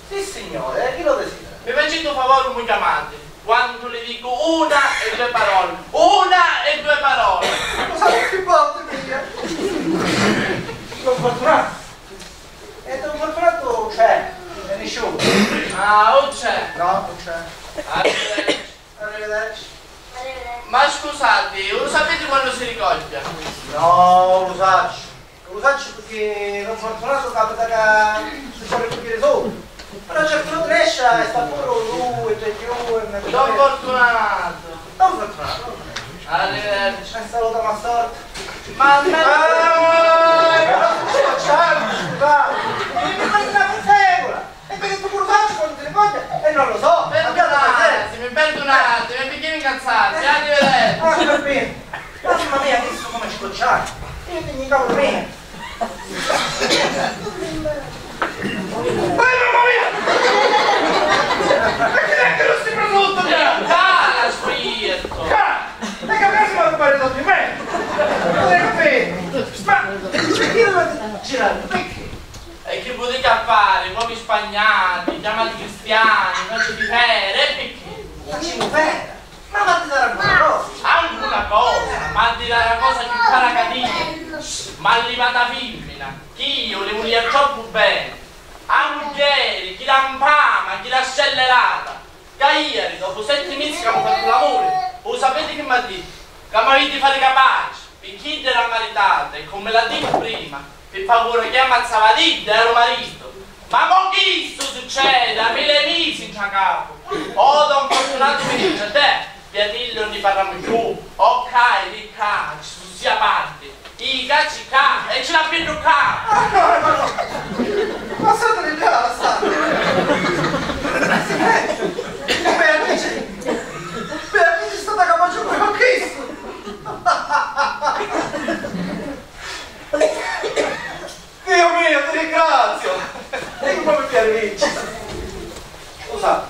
Sì signore, chi lo desidera? Mi facete un favore, mi chiamate. Quando le dico una e due parole. Una e due parole. Lo sai che volte mia? Don Fortunato. E Don Fortunato c'è, è nessuno. Ah, o c'è? No, non c'è. Arrivederci. Arrivederci. Ma scusate, lo sapete quando si ricoglie? No, lo saccio. Lo saccio perché Don Fortunato capita che si può ricogliere solo. Però certo non riesce e sta pure lui, tre giorni. Don Fortunato. Don Fortunato. Arrivederci. E ma storto. Ma a me... Ah, però facciamo, scusate. Mi fai una consegola. E perché tu pure faccio quando ti ricoglie e non lo so. Abbiamo pazienza. Perdonatemi, perdonatemi, mi perché incazzati, arrivederci. Ah, va bene. Mamma mia, che so come scocciare. Io ti mi cavolo mia. Vai, mamma mia! Perché neanche lo stai prodotto, mia? Cala, spirito. E che adesso mi ha fare tutto di me? E che potete fare? Nuovi spagnati, chiamati cristiani, faccio di fere, e perché? Facciamo bene. Ma a dare una cosa. Anche una cosa, ma di dare una cosa più cara cattiva. Ma arrivata femmina, chi io le voglio troppo bene. A muglieri, chi l'ha impama, chi l'ha scellerata. Che ieri, dopo sette mesi che abbiamo fatto l'amore, lo sapete che mi ha detto? Che mi avete fare capace, per chiedere a maritate, e come la dico prima, per favore che ammazzava Didda, ero marito. Ma mo che sto succede? A mille mesi in capo. Oh, Don Fortunato mi dice te, Piatillo non ne parliamo più. Ok, lì ca, ci sono sia parte. I cacci ca, e ce l'ha più ca. Ah, no, ma no. Ma state già la state. Beatrice. Beatrice è stata capace come con Cristo. Dio mio, ti ringrazio. E come Beatrice. Scusa,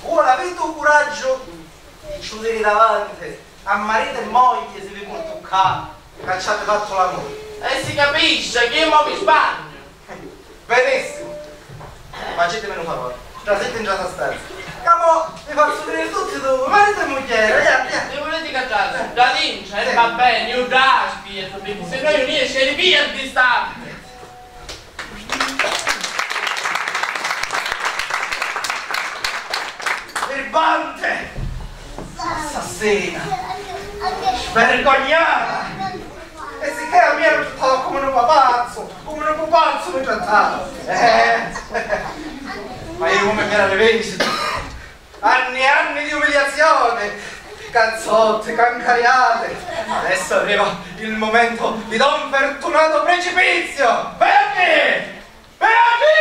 vuole avete un coraggio di chiudere davanti a marito e moglie se vi può toccare che ci avete fatto l'amore. E si capisce che io mo mi sbaglio. Benissimo. Facetemi un favore. Già siete in già stanza. Capo, vi faccio vedere tutti due, marito e moglie. Vediamo, vediamo. Se volete cacciare, da vince, eh, va bene, io da spieto, se no io riesco a via il distante. Birbante! Assassina! Vergognata! E sicché a me ero trattato come un papazzo, come un pupazzo mi trattavo. Eh. Ma io come mi era vendite. Anni e anni di umiliazione, cazzotte, cancariate. Adesso arriva il momento di Don Fortunato Precipizio! Verdi! Verdi!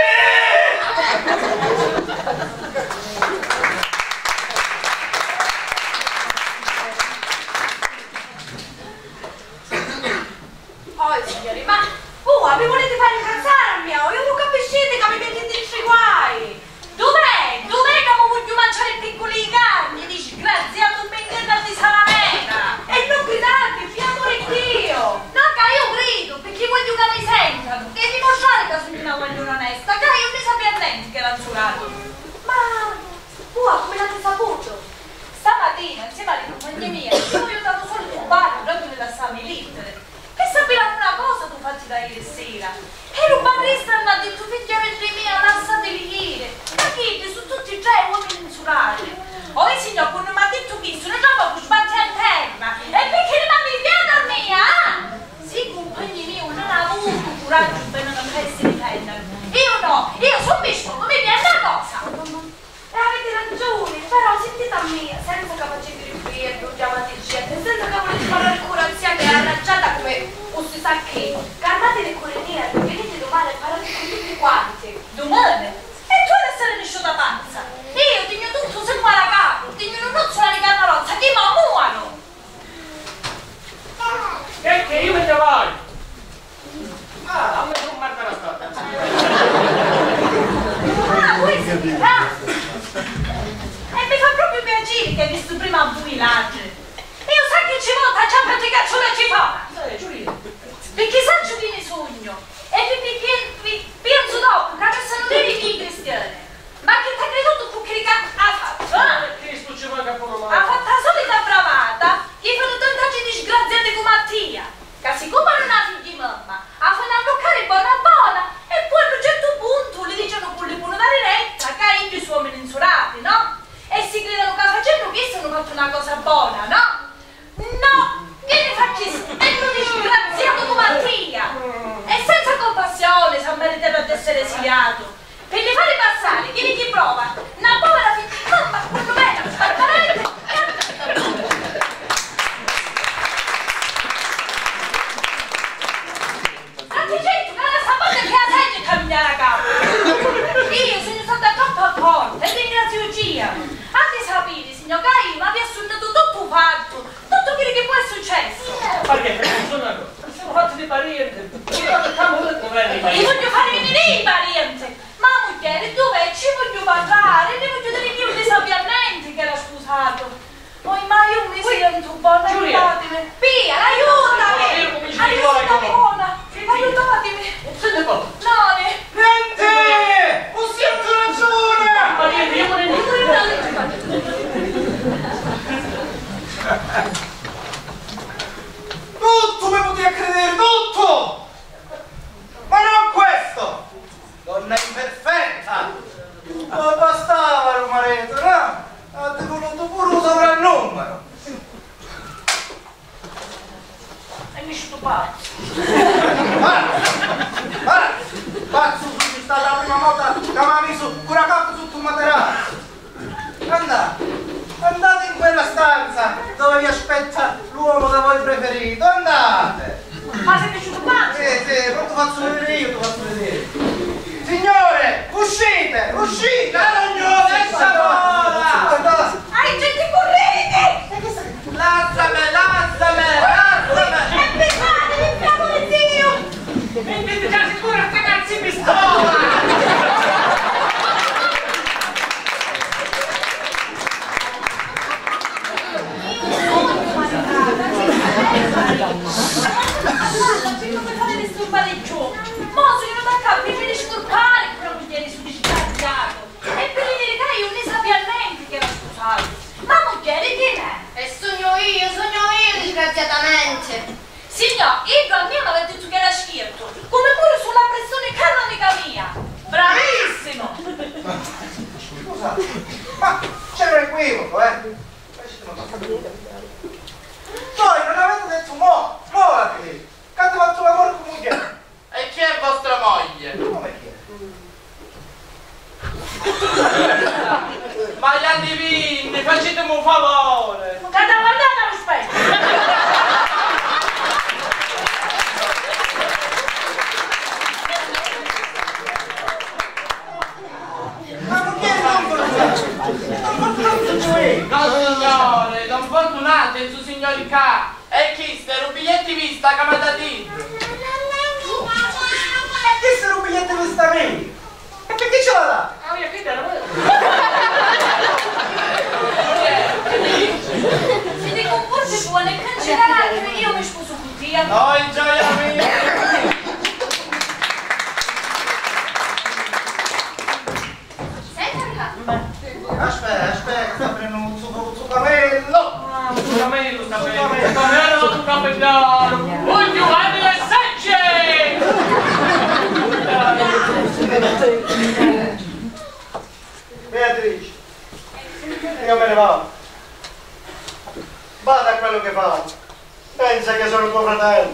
[LAUGHS] que eso o meu nada él.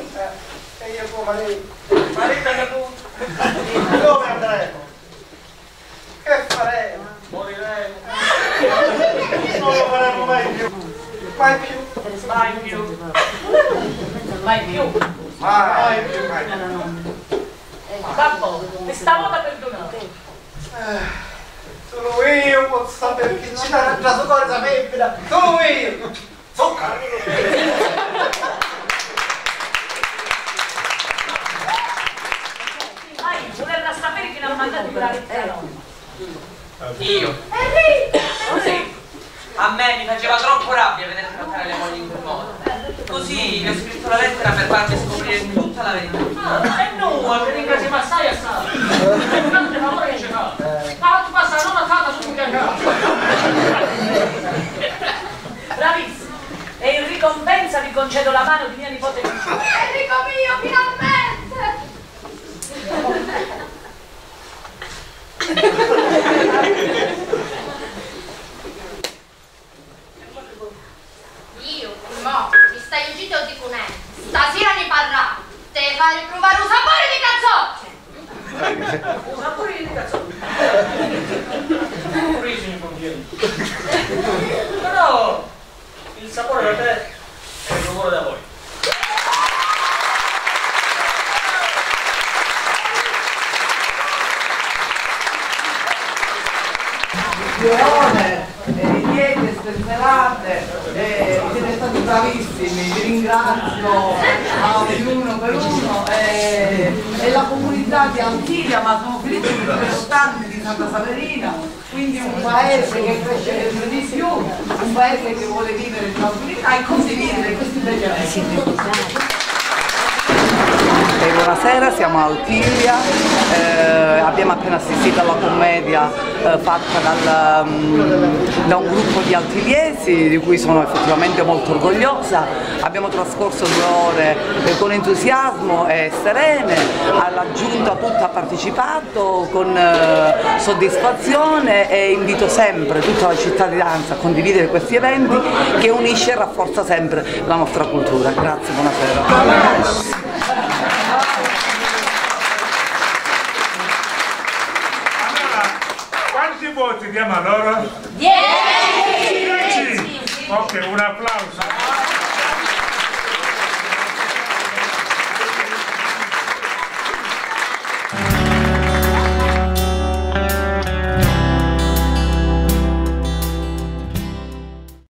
eu fue María. Marita que tú. Yo me atrevo. ¿Qué faremos? Moriremos. No lo faremos mai più. Mai più. Mai più. Mai più. Mai più. Mai più. Babbo, e stavolta perdonate. Solo io posso sapere chi ci dà la sua cosa bella. Solo io. Sono Carmelo. Ecco. da durare tutta ecco. la notte. Io? Eh, sì. A me mi faceva troppo rabbia vedere trattare le mogli in quel modo. Così vi ho scritto la lettera per farvi scoprire tutta la verità. Ah, e nulla, che ringrazio assai assai. Un grande favore che ci fa. Ma tu passa non a casa su un Bravissimo. E in ricompensa vi concedo la mano di mia nipote. Enrico mio, finalmente! Io, mo, mi stai uscito di cunè. Stasera ne parliamo. Te fare provare un sapore di cazzotti. Un sapore di cazzo. Purissimi conviene. Però il sapore da te è il rumore da voi. Di diete spensierate, eh, siete stati bravissimi, vi ringrazio a ognuno per uno eh, e la comunità di Antiglia, ma sono felice di tanti di Santa Saverina, quindi un paese che cresce sempre di più, un paese che vuole vivere in tranquillità e condividere questi belli eventi. Eh, buonasera, siamo a Altiglia, eh, abbiamo appena assistito alla commedia eh, fatta dal, mm, da un gruppo di altiliesi di cui sono effettivamente molto orgogliosa, abbiamo trascorso due ore eh, con entusiasmo e serene, la giunta tutta ha partecipato con eh, soddisfazione e invito sempre tutta la cittadinanza a condividere questi eventi che unisce e rafforza sempre la nostra cultura. Grazie, buonasera. Quanti voti diamo a loro? 10! 10! Ok, un applauso.